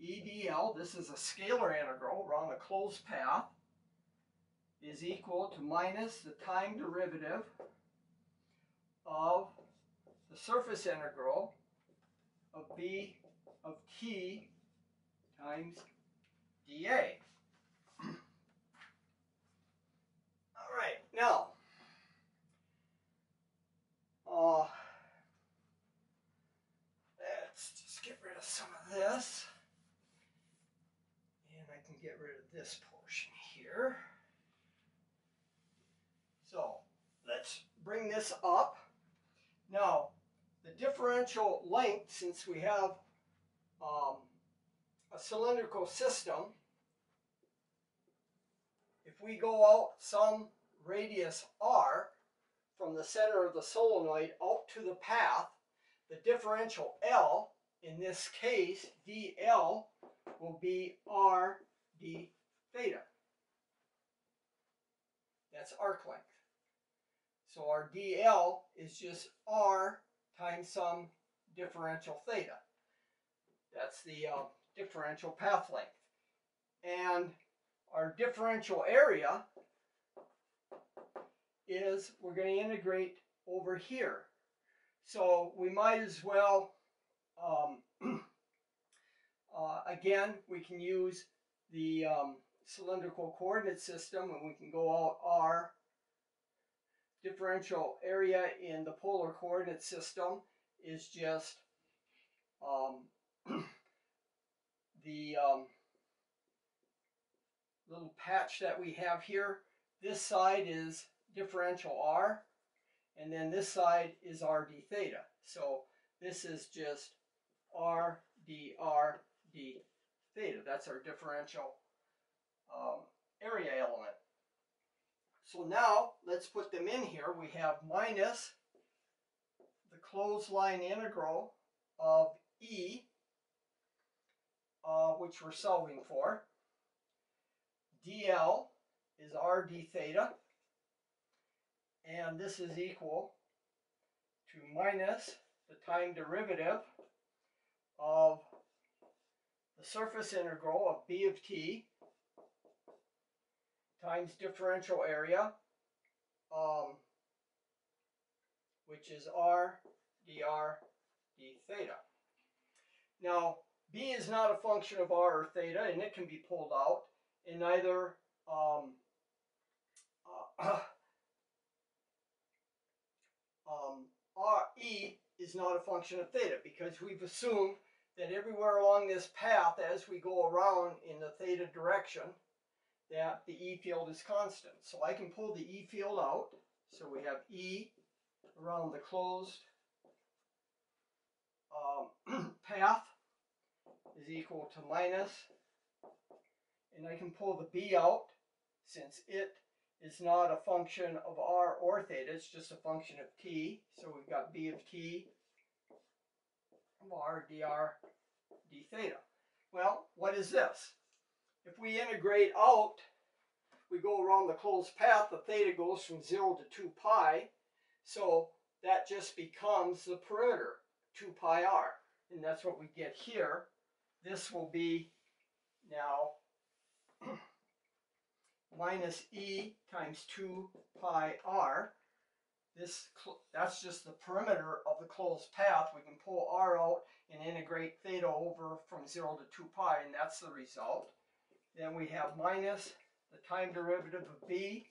EDL, this is a scalar integral around a closed path, is equal to minus the time derivative of the surface integral of b of t times dA. All right, now, uh, let's some of this. And I can get rid of this portion here. So, let's bring this up. Now, the differential length, since we have um, a cylindrical system, if we go out some radius r from the center of the solenoid out to the path, the differential L, in this case dl, will be r d theta. That's arc length. So our dl is just r times some differential theta. That's the uh, differential path length. And our differential area is we're going to integrate over here. So we might as well, um, uh, again, we can use the um, cylindrical coordinate system and we can go out r differential area in the polar coordinate system is just um, the um, little patch that we have here. This side is differential r, and then this side is r d theta. So this is just r d r d theta. That's our differential um, area element. So now let's put them in here. We have minus the closed line integral of E, uh, which we're solving for, dl is r d theta, and this is equal to minus the time derivative of the surface integral of b of t times differential area, um, which is r dr d theta. Now, b is not a function of r or theta, and it can be pulled out and neither um, uh, um, R, E is not a function of theta because we've assumed that everywhere along this path as we go around in the theta direction that the E field is constant. So I can pull the E field out. So we have E around the closed um, path is equal to minus, and I can pull the B out since it is not a function of r or theta, it's just a function of t. So we've got b of t r dr d theta. Well, what is this? If we integrate out, we go around the closed path, the theta goes from 0 to 2 pi. So that just becomes the perimeter, 2 pi r. And that's what we get here. This will be now minus e times 2 pi r. This That's just the perimeter of the closed path. We can pull r out and integrate theta over from 0 to 2 pi, and that's the result. Then we have minus the time derivative of b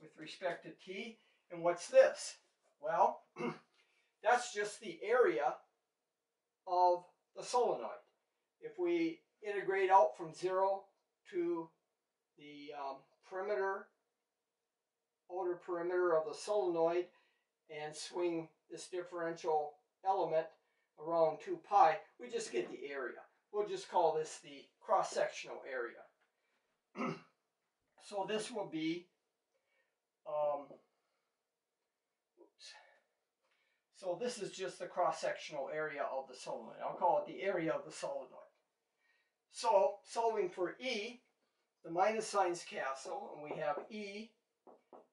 with respect to t. And what's this? Well, that's just the area of the solenoid. If we integrate out from 0 to the um, perimeter, outer perimeter of the solenoid and swing this differential element around 2 pi, we just get the area. We'll just call this the cross-sectional area. so this will be, um, so this is just the cross-sectional area of the solenoid. I'll call it the area of the solenoid. So solving for E, the minus signs cancel, and we have E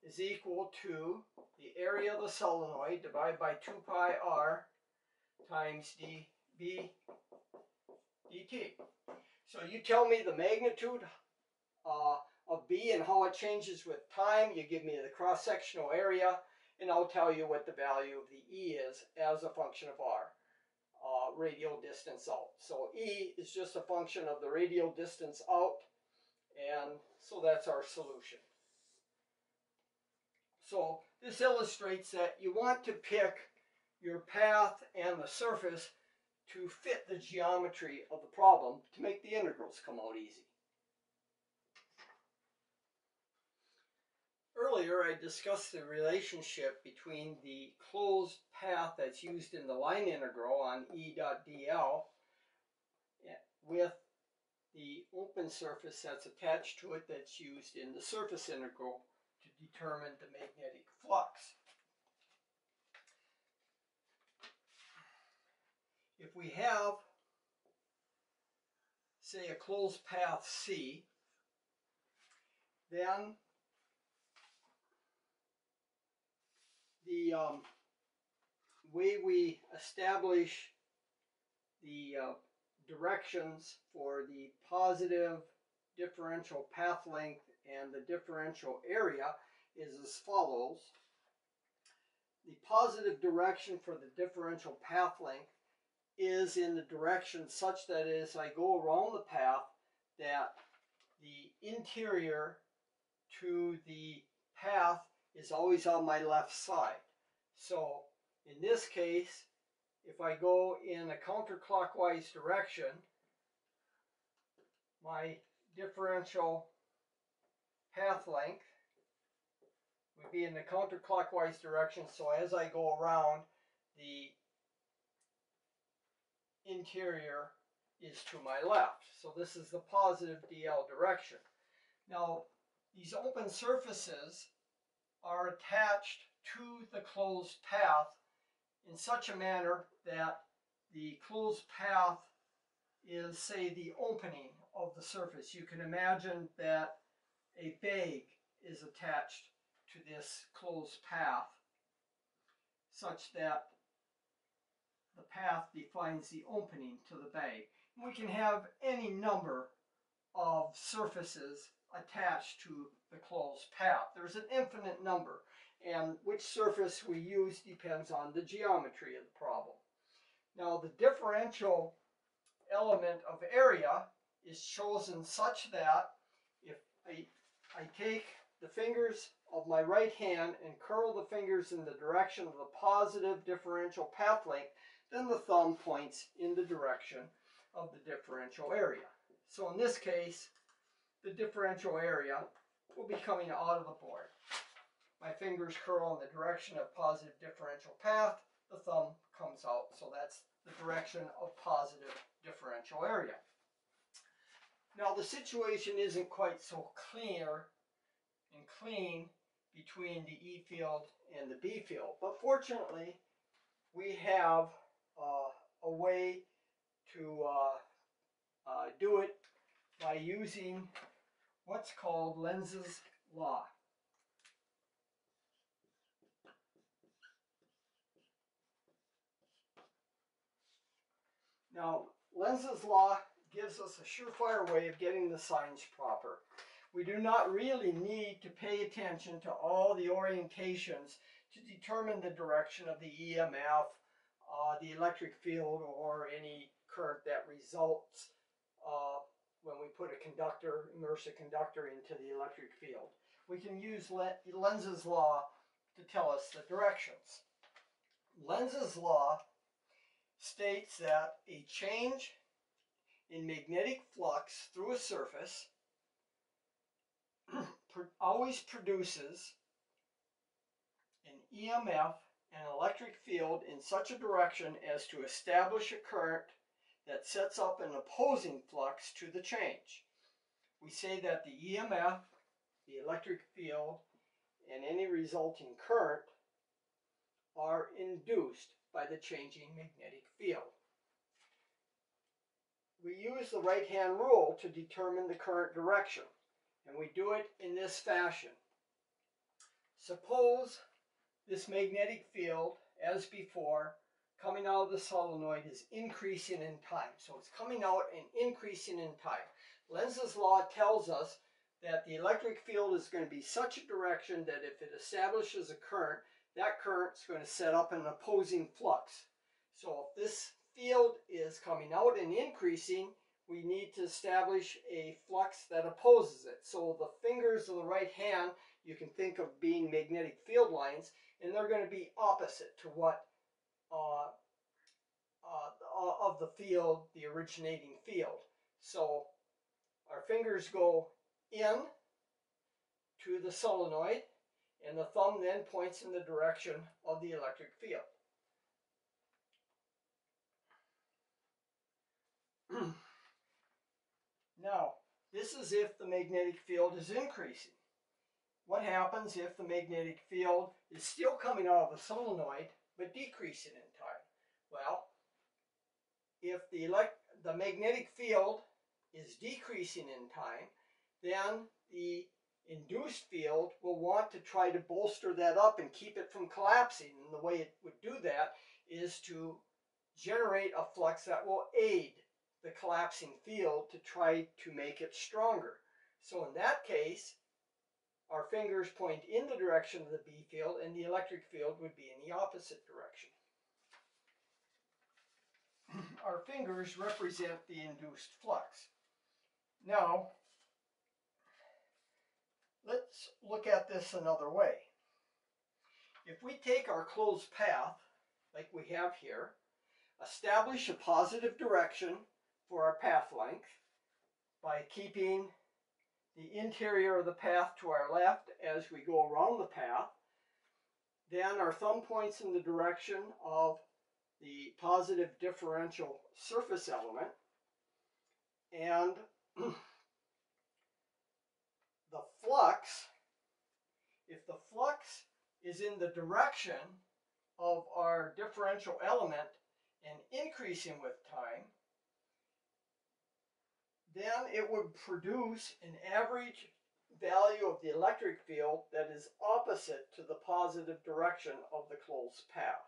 is equal to the area of the solenoid divided by 2 pi r times dB dt. So you tell me the magnitude uh, of B and how it changes with time. You give me the cross-sectional area, and I'll tell you what the value of the E is as a function of R, uh, radial distance out. So E is just a function of the radial distance out and so that's our solution. So this illustrates that you want to pick your path and the surface to fit the geometry of the problem to make the integrals come out easy. Earlier I discussed the relationship between the closed path that's used in the line integral on E dot dl with the open surface that's attached to it that's used in the surface integral determine the magnetic flux. If we have, say, a closed path C, then the um, way we establish the uh, directions for the positive differential path length and the differential area is as follows. The positive direction for the differential path length is in the direction such that as I go around the path that the interior to the path is always on my left side. So in this case, if I go in a counterclockwise direction, my differential path length would be in the counterclockwise direction. So as I go around, the interior is to my left. So this is the positive DL direction. Now, these open surfaces are attached to the closed path in such a manner that the closed path is, say, the opening of the surface. You can imagine that a bag is attached to this closed path such that the path defines the opening to the bag. We can have any number of surfaces attached to the closed path. There's an infinite number and which surface we use depends on the geometry of the problem. Now the differential element of area is chosen such that if I, I take the fingers of my right hand and curl the fingers in the direction of the positive differential path length, then the thumb points in the direction of the differential area. So in this case, the differential area will be coming out of the board. My fingers curl in the direction of positive differential path, the thumb comes out, so that's the direction of positive differential area. Now the situation isn't quite so clear and clean between the E field and the B field, but fortunately we have uh, a way to uh, uh, do it by using what's called Lenz's law. Now, Lenz's law gives us a surefire way of getting the signs proper. We do not really need to pay attention to all the orientations to determine the direction of the EMF, uh, the electric field, or any current that results uh, when we put a conductor, immerse a conductor into the electric field. We can use Lenz's law to tell us the directions. Lenz's law states that a change in magnetic flux through a surface always produces an EMF an electric field in such a direction as to establish a current that sets up an opposing flux to the change. We say that the EMF, the electric field, and any resulting current are induced by the changing magnetic field. We use the right-hand rule to determine the current direction, and we do it in this fashion. Suppose this magnetic field, as before, coming out of the solenoid is increasing in time. So it's coming out and increasing in time. Lenz's law tells us that the electric field is going to be such a direction that if it establishes a current, that current is going to set up an opposing flux. So if this field is coming out and increasing, we need to establish a flux that opposes it. So the fingers of the right hand, you can think of being magnetic field lines, and they're going to be opposite to what uh, uh, of the field, the originating field. So our fingers go in to the solenoid, and the thumb then points in the direction of the electric field. now, this is if the magnetic field is increasing. What happens if the magnetic field is still coming out of the solenoid but decreasing in time? Well, if the, elect the magnetic field is decreasing in time, then the induced field will want to try to bolster that up and keep it from collapsing. And the way it would do that is to generate a flux that will aid the collapsing field to try to make it stronger. So in that case, our fingers point in the direction of the B field and the electric field would be in the opposite direction. our fingers represent the induced flux. Now, let's look at this another way. If we take our closed path, like we have here, establish a positive direction for our path length by keeping the interior of the path to our left as we go around the path, then our thumb points in the direction of the positive differential surface element. And the flux, if the flux is in the direction of our differential element and increasing with time, then it would produce an average value of the electric field that is opposite to the positive direction of the closed path.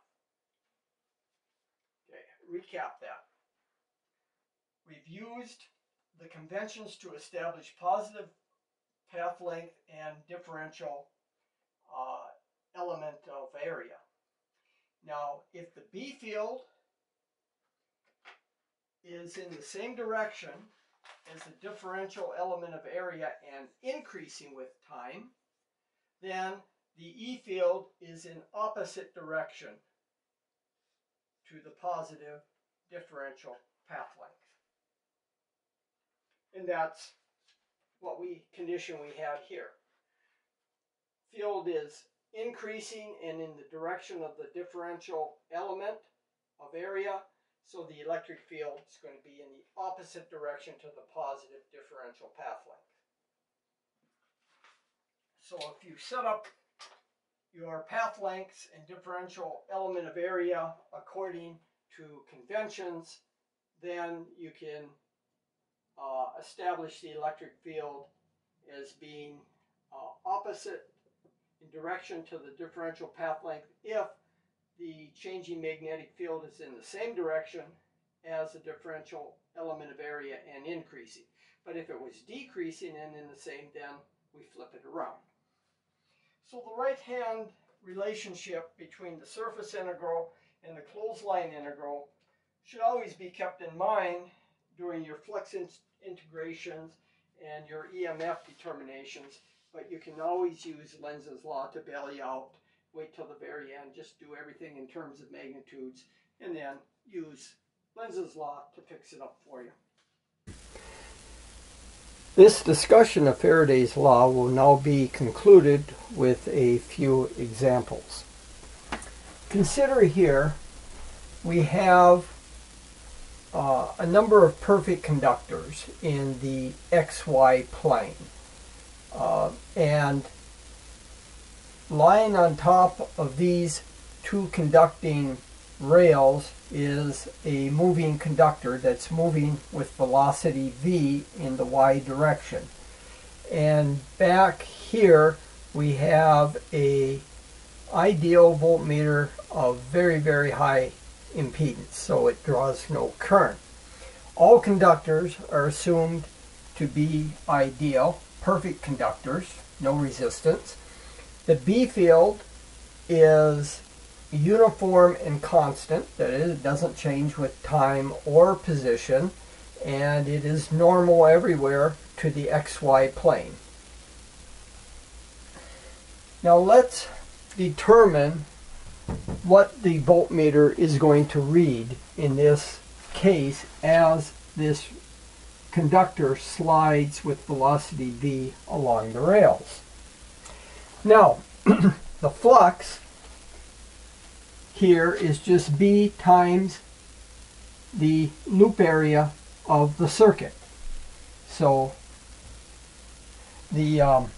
Okay, recap that. We've used the conventions to establish positive path length and differential uh, element of area. Now, if the B field is in the same direction as the differential element of area and increasing with time, then the E field is in opposite direction to the positive differential path length. And that's what we condition we have here. Field is increasing and in the direction of the differential element of area, so the electric field is going to be in the opposite direction to the positive differential path length. So if you set up your path lengths and differential element of area according to conventions, then you can uh, establish the electric field as being uh, opposite in direction to the differential path length if the changing magnetic field is in the same direction as the differential element of area and increasing. But if it was decreasing and in the same, then we flip it around. So the right-hand relationship between the surface integral and the closed line integral should always be kept in mind during your flux in integrations and your EMF determinations, but you can always use Lenz's law to bail you out. Wait till the very end, just do everything in terms of magnitudes, and then use Lenz's law to fix it up for you. This discussion of Faraday's law will now be concluded with a few examples. Consider here we have uh, a number of perfect conductors in the xy plane. Uh, and lying on top of these two conducting rails is a moving conductor that's moving with velocity v in the y direction. And back here we have a ideal voltmeter of very, very high impedance, so it draws no current. All conductors are assumed to be ideal, perfect conductors, no resistance. The B field is uniform and constant, that is, it doesn't change with time or position, and it is normal everywhere to the xy plane. Now let's determine what the voltmeter is going to read in this case as this conductor slides with velocity v along the rails. Now, the flux here is just B times the loop area of the circuit. So the um,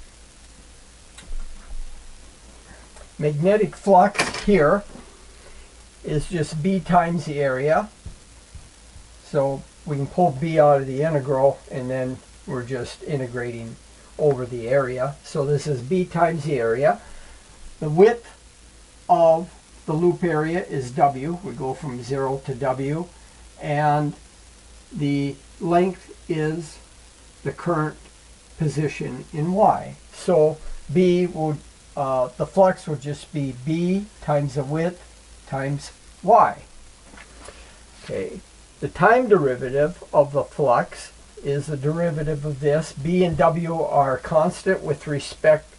magnetic flux here is just B times the area. So we can pull B out of the integral and then we're just integrating over the area. So this is B times the area. The width of the loop area is W. We go from 0 to W. And the length is the current position in Y. So B will uh, the flux would just be B times the width times Y. Okay, the time derivative of the flux is the derivative of this. B and W are constant with respect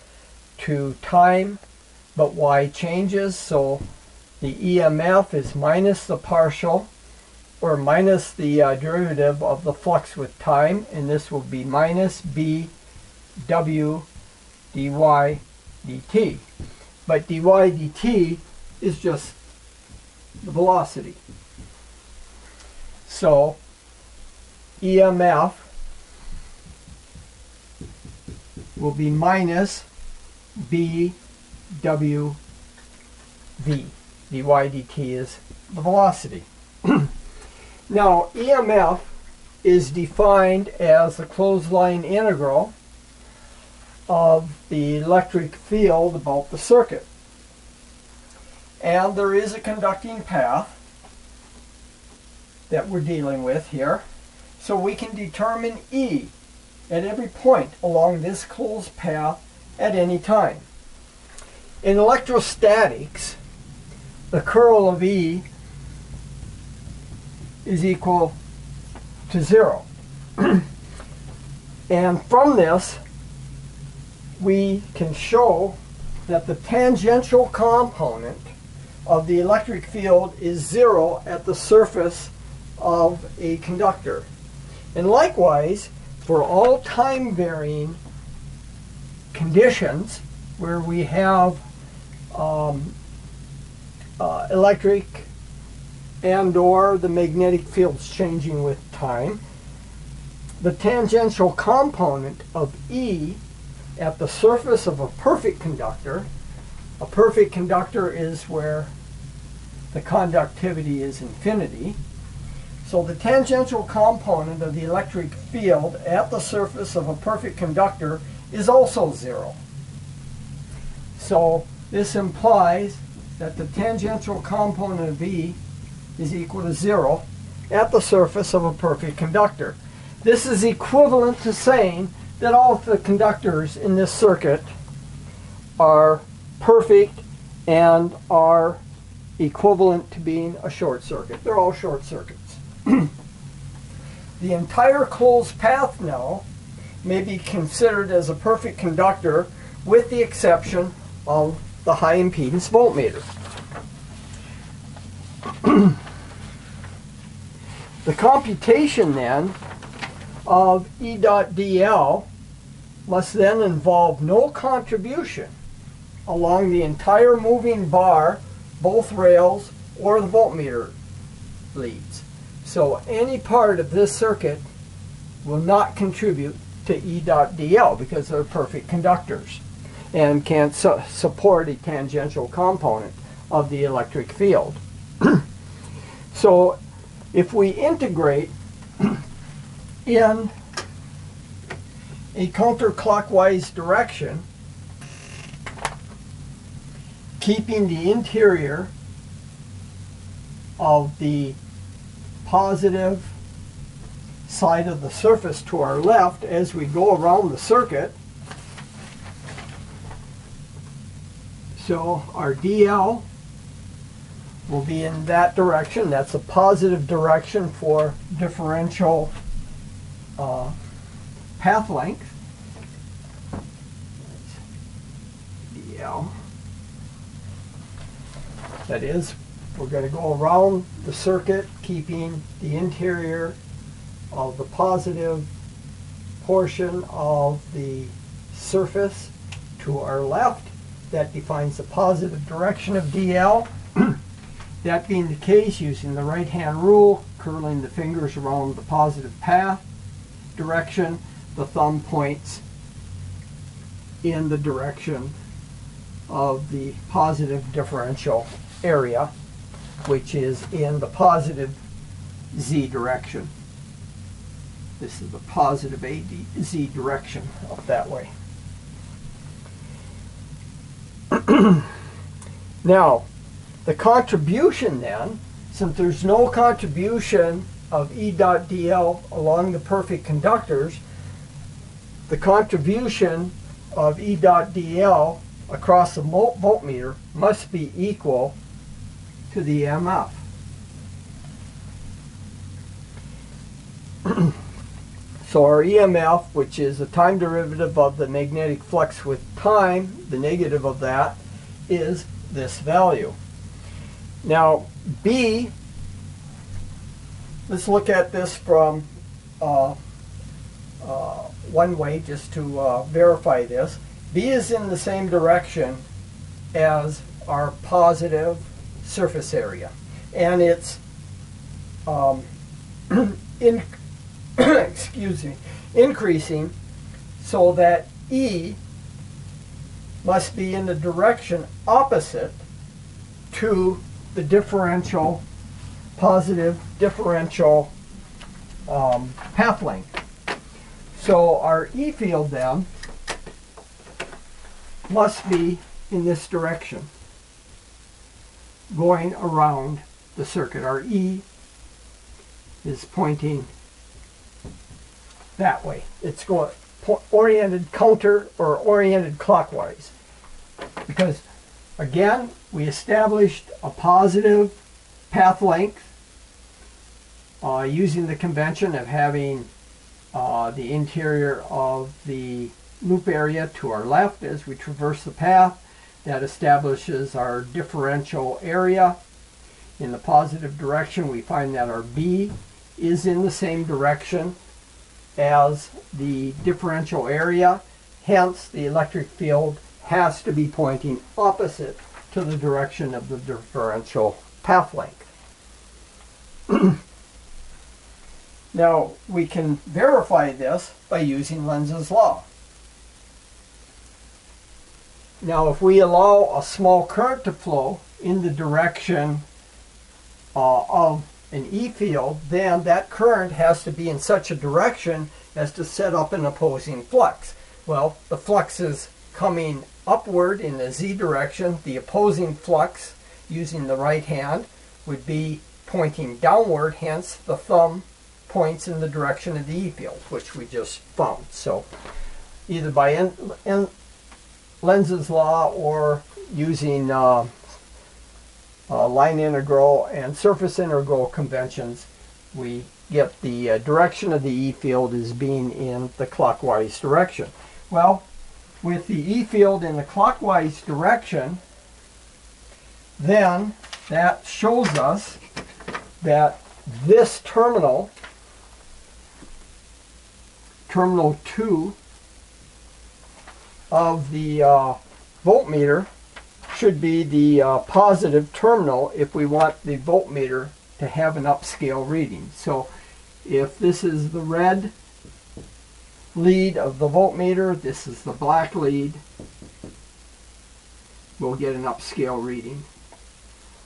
to time, but Y changes, so the EMF is minus the partial, or minus the uh, derivative of the flux with time, and this will be minus B W dy dt. But dy dt is just the velocity. So EMF will be minus bwv. dy dt is the velocity. now EMF is defined as the closed line integral of the electric field about the circuit. And there is a conducting path that we're dealing with here. So we can determine E at every point along this closed path at any time. In electrostatics, the curl of E is equal to zero. and from this, we can show that the tangential component of the electric field is zero at the surface of a conductor. And likewise, for all time varying conditions where we have um, uh, electric and or the magnetic fields changing with time, the tangential component of E at the surface of a perfect conductor, a perfect conductor is where the conductivity is infinity, so the tangential component of the electric field at the surface of a perfect conductor is also zero. So this implies that the tangential component of E is equal to zero at the surface of a perfect conductor. This is equivalent to saying that all of the conductors in this circuit are perfect and are equivalent to being a short circuit. They're all short circuits. the entire closed path now may be considered as a perfect conductor with the exception of the high impedance voltmeter. the computation then of E dot dl must then involve no contribution along the entire moving bar, both rails, or the voltmeter leads. So any part of this circuit will not contribute to E dot dl because they're perfect conductors and can't su support a tangential component of the electric field. so if we integrate in a counterclockwise direction, keeping the interior of the positive side of the surface to our left as we go around the circuit. So our DL will be in that direction. That's a positive direction for differential uh, path length. DL. That is, we're going to go around the circuit, keeping the interior of the positive portion of the surface to our left. That defines the positive direction of DL. that being the case, using the right hand rule, curling the fingers around the positive path direction, the thumb points in the direction of the positive differential area, which is in the positive z direction. This is the positive AD, z direction up that way. now, the contribution then, since there's no contribution of E dot dl along the perfect conductors, the contribution of E dot dl across the voltmeter must be equal to the EMF. so our EMF, which is the time derivative of the magnetic flux with time, the negative of that, is this value. Now, B, let's look at this from uh, uh, one way just to uh, verify this. B is in the same direction as our positive surface area. And it's um, in, excuse me, increasing so that E must be in the direction opposite to the differential, positive differential um, path length. So our E field then must be in this direction going around the circuit. Our E is pointing that way. It's going oriented counter or oriented clockwise. Because again, we established a positive path length uh, using the convention of having uh, the interior of the loop area to our left as we traverse the path that establishes our differential area. In the positive direction, we find that our B is in the same direction as the differential area. Hence, the electric field has to be pointing opposite to the direction of the differential path length. now, we can verify this by using Lenz's law. Now, if we allow a small current to flow in the direction uh, of an E field, then that current has to be in such a direction as to set up an opposing flux. Well, the flux is coming upward in the Z direction. The opposing flux using the right hand would be pointing downward, hence the thumb points in the direction of the E field, which we just found. So either by en, en, Lenz's law or using uh, uh, line integral and surface integral conventions, we get the uh, direction of the E field as being in the clockwise direction. Well, with the E field in the clockwise direction, then that shows us that this terminal, terminal 2 of the uh, voltmeter should be the uh, positive terminal if we want the voltmeter to have an upscale reading. So if this is the red lead of the voltmeter, this is the black lead, we'll get an upscale reading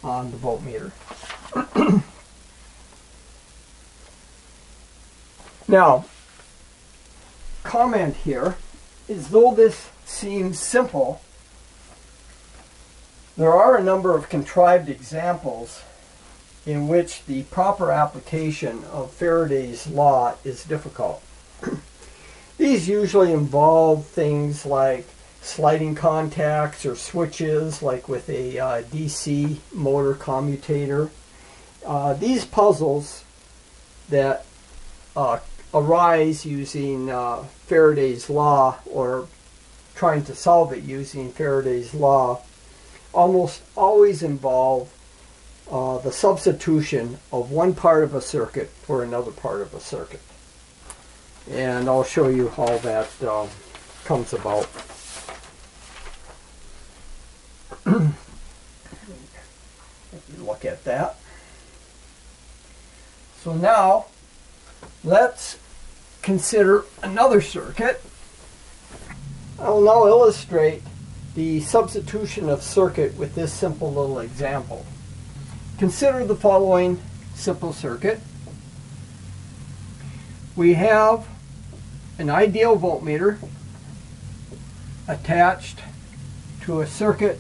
on the voltmeter. now, comment here is though this seems simple, there are a number of contrived examples in which the proper application of Faraday's law is difficult. These usually involve things like sliding contacts or switches, like with a uh, DC motor commutator. Uh, these puzzles that uh, arise using uh, Faraday's law or trying to solve it using Faraday's law almost always involve uh, the substitution of one part of a circuit for another part of a circuit. And I'll show you how that uh, comes about. look at that. So now, let's consider another circuit. I'll now illustrate the substitution of circuit with this simple little example. Consider the following simple circuit. We have an ideal voltmeter attached to a circuit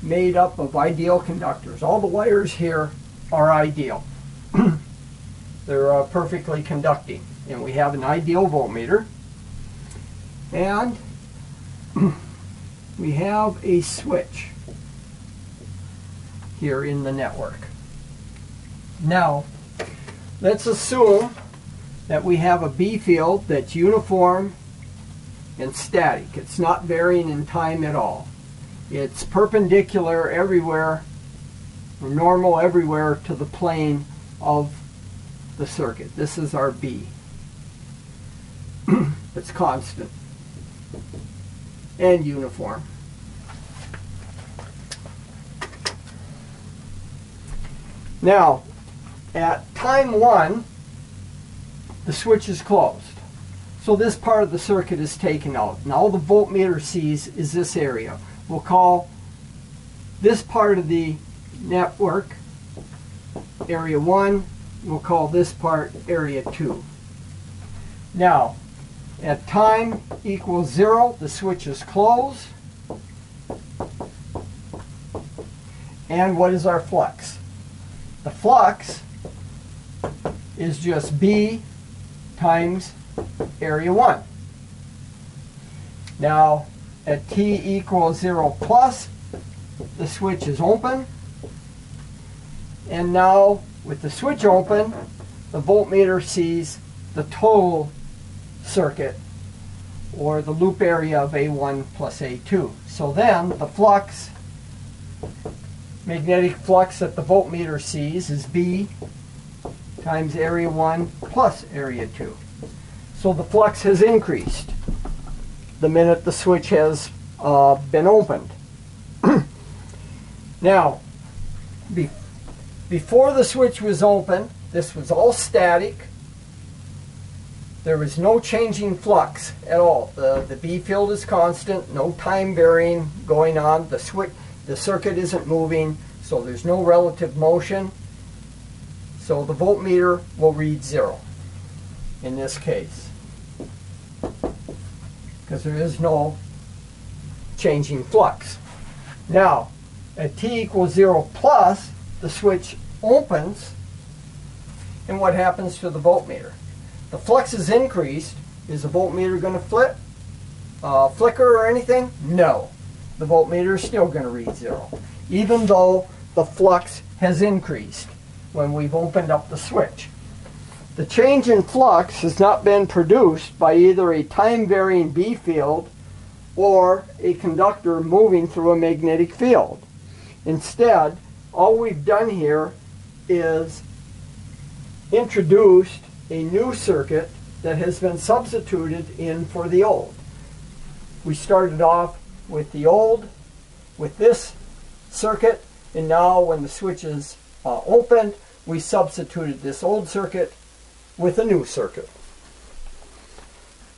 made up of ideal conductors. All the wires here are ideal. They're uh, perfectly conducting. And we have an ideal voltmeter. And we have a switch here in the network. Now, let's assume that we have a B field that's uniform and static. It's not varying in time at all. It's perpendicular everywhere, or normal everywhere to the plane of the circuit. This is our B. it's constant and uniform. Now, at time 1, the switch is closed. So this part of the circuit is taken out. And all the voltmeter sees is this area. We'll call this part of the network area 1. We'll call this part area 2. Now, at time equals 0, the switch is closed. And what is our flux? The flux is just B times area 1. Now, at t equals 0 plus, the switch is open. And now, with the switch open, the voltmeter sees the total circuit or the loop area of A1 plus A2. So then the flux, magnetic flux that the voltmeter sees is B times area 1 plus area 2. So the flux has increased the minute the switch has uh, been opened. now, be before the switch was open, this was all static. There was no changing flux at all. The, the B field is constant, no time varying going on. The switch, the circuit isn't moving, so there's no relative motion. So the voltmeter will read zero in this case because there is no changing flux. Now, at t equals 0 plus, the switch opens, and what happens to the voltmeter? The flux is increased. Is the voltmeter going to flip, uh, flicker or anything? No. The voltmeter is still going to read zero, even though the flux has increased when we've opened up the switch. The change in flux has not been produced by either a time-varying B field or a conductor moving through a magnetic field. Instead, all we've done here is introduced a new circuit that has been substituted in for the old. We started off with the old, with this circuit, and now when the switch is uh, opened, we substituted this old circuit with a new circuit.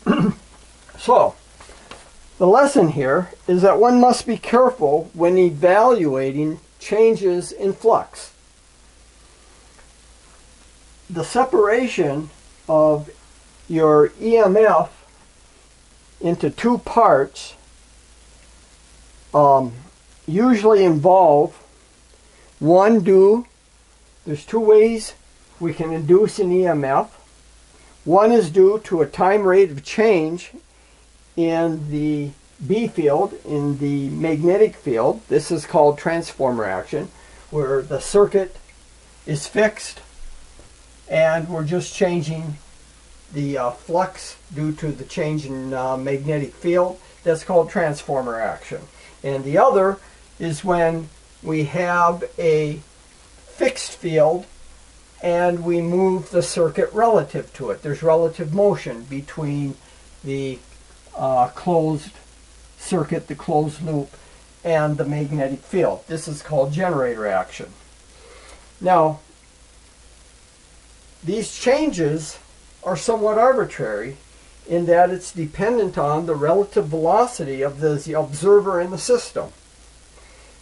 so, the lesson here is that one must be careful when evaluating changes in flux. The separation of your EMF into two parts um, usually involve one do there's two ways we can induce an EMF. One is due to a time rate of change in the B field, in the magnetic field. This is called transformer action, where the circuit is fixed and we're just changing the uh, flux due to the change in uh, magnetic field. That's called transformer action. And the other is when we have a fixed field and we move the circuit relative to it. There's relative motion between the uh, closed circuit, the closed loop, and the magnetic field. This is called generator action. Now, these changes are somewhat arbitrary in that it's dependent on the relative velocity of the observer in the system.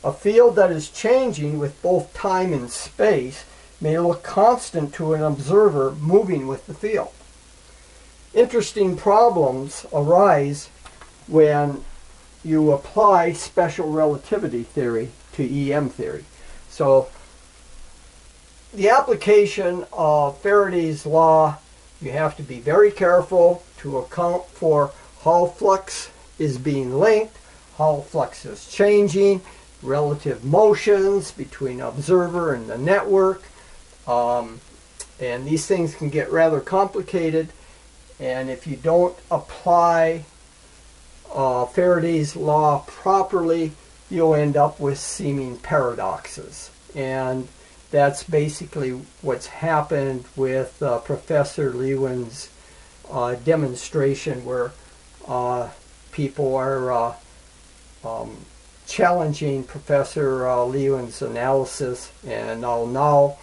A field that is changing with both time and space may look constant to an observer moving with the field. Interesting problems arise when you apply special relativity theory to EM theory. So the application of Faraday's law, you have to be very careful to account for how flux is being linked, how flux is changing, relative motions between observer and the network. Um, and these things can get rather complicated. And if you don't apply uh, Faraday's law properly, you'll end up with seeming paradoxes. And that's basically what's happened with uh, Professor Lewin's uh, demonstration where uh, people are uh, um, challenging Professor uh, Lewin's analysis, and I'll now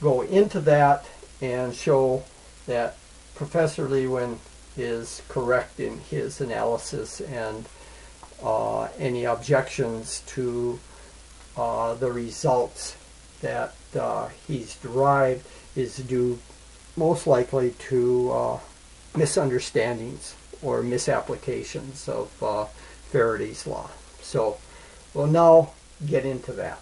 go into that and show that Professor Lewin is correct in his analysis and uh, any objections to uh, the results that uh, he's derived is due most likely to uh, misunderstandings or misapplications of uh, Faraday's law. So We'll now get into that.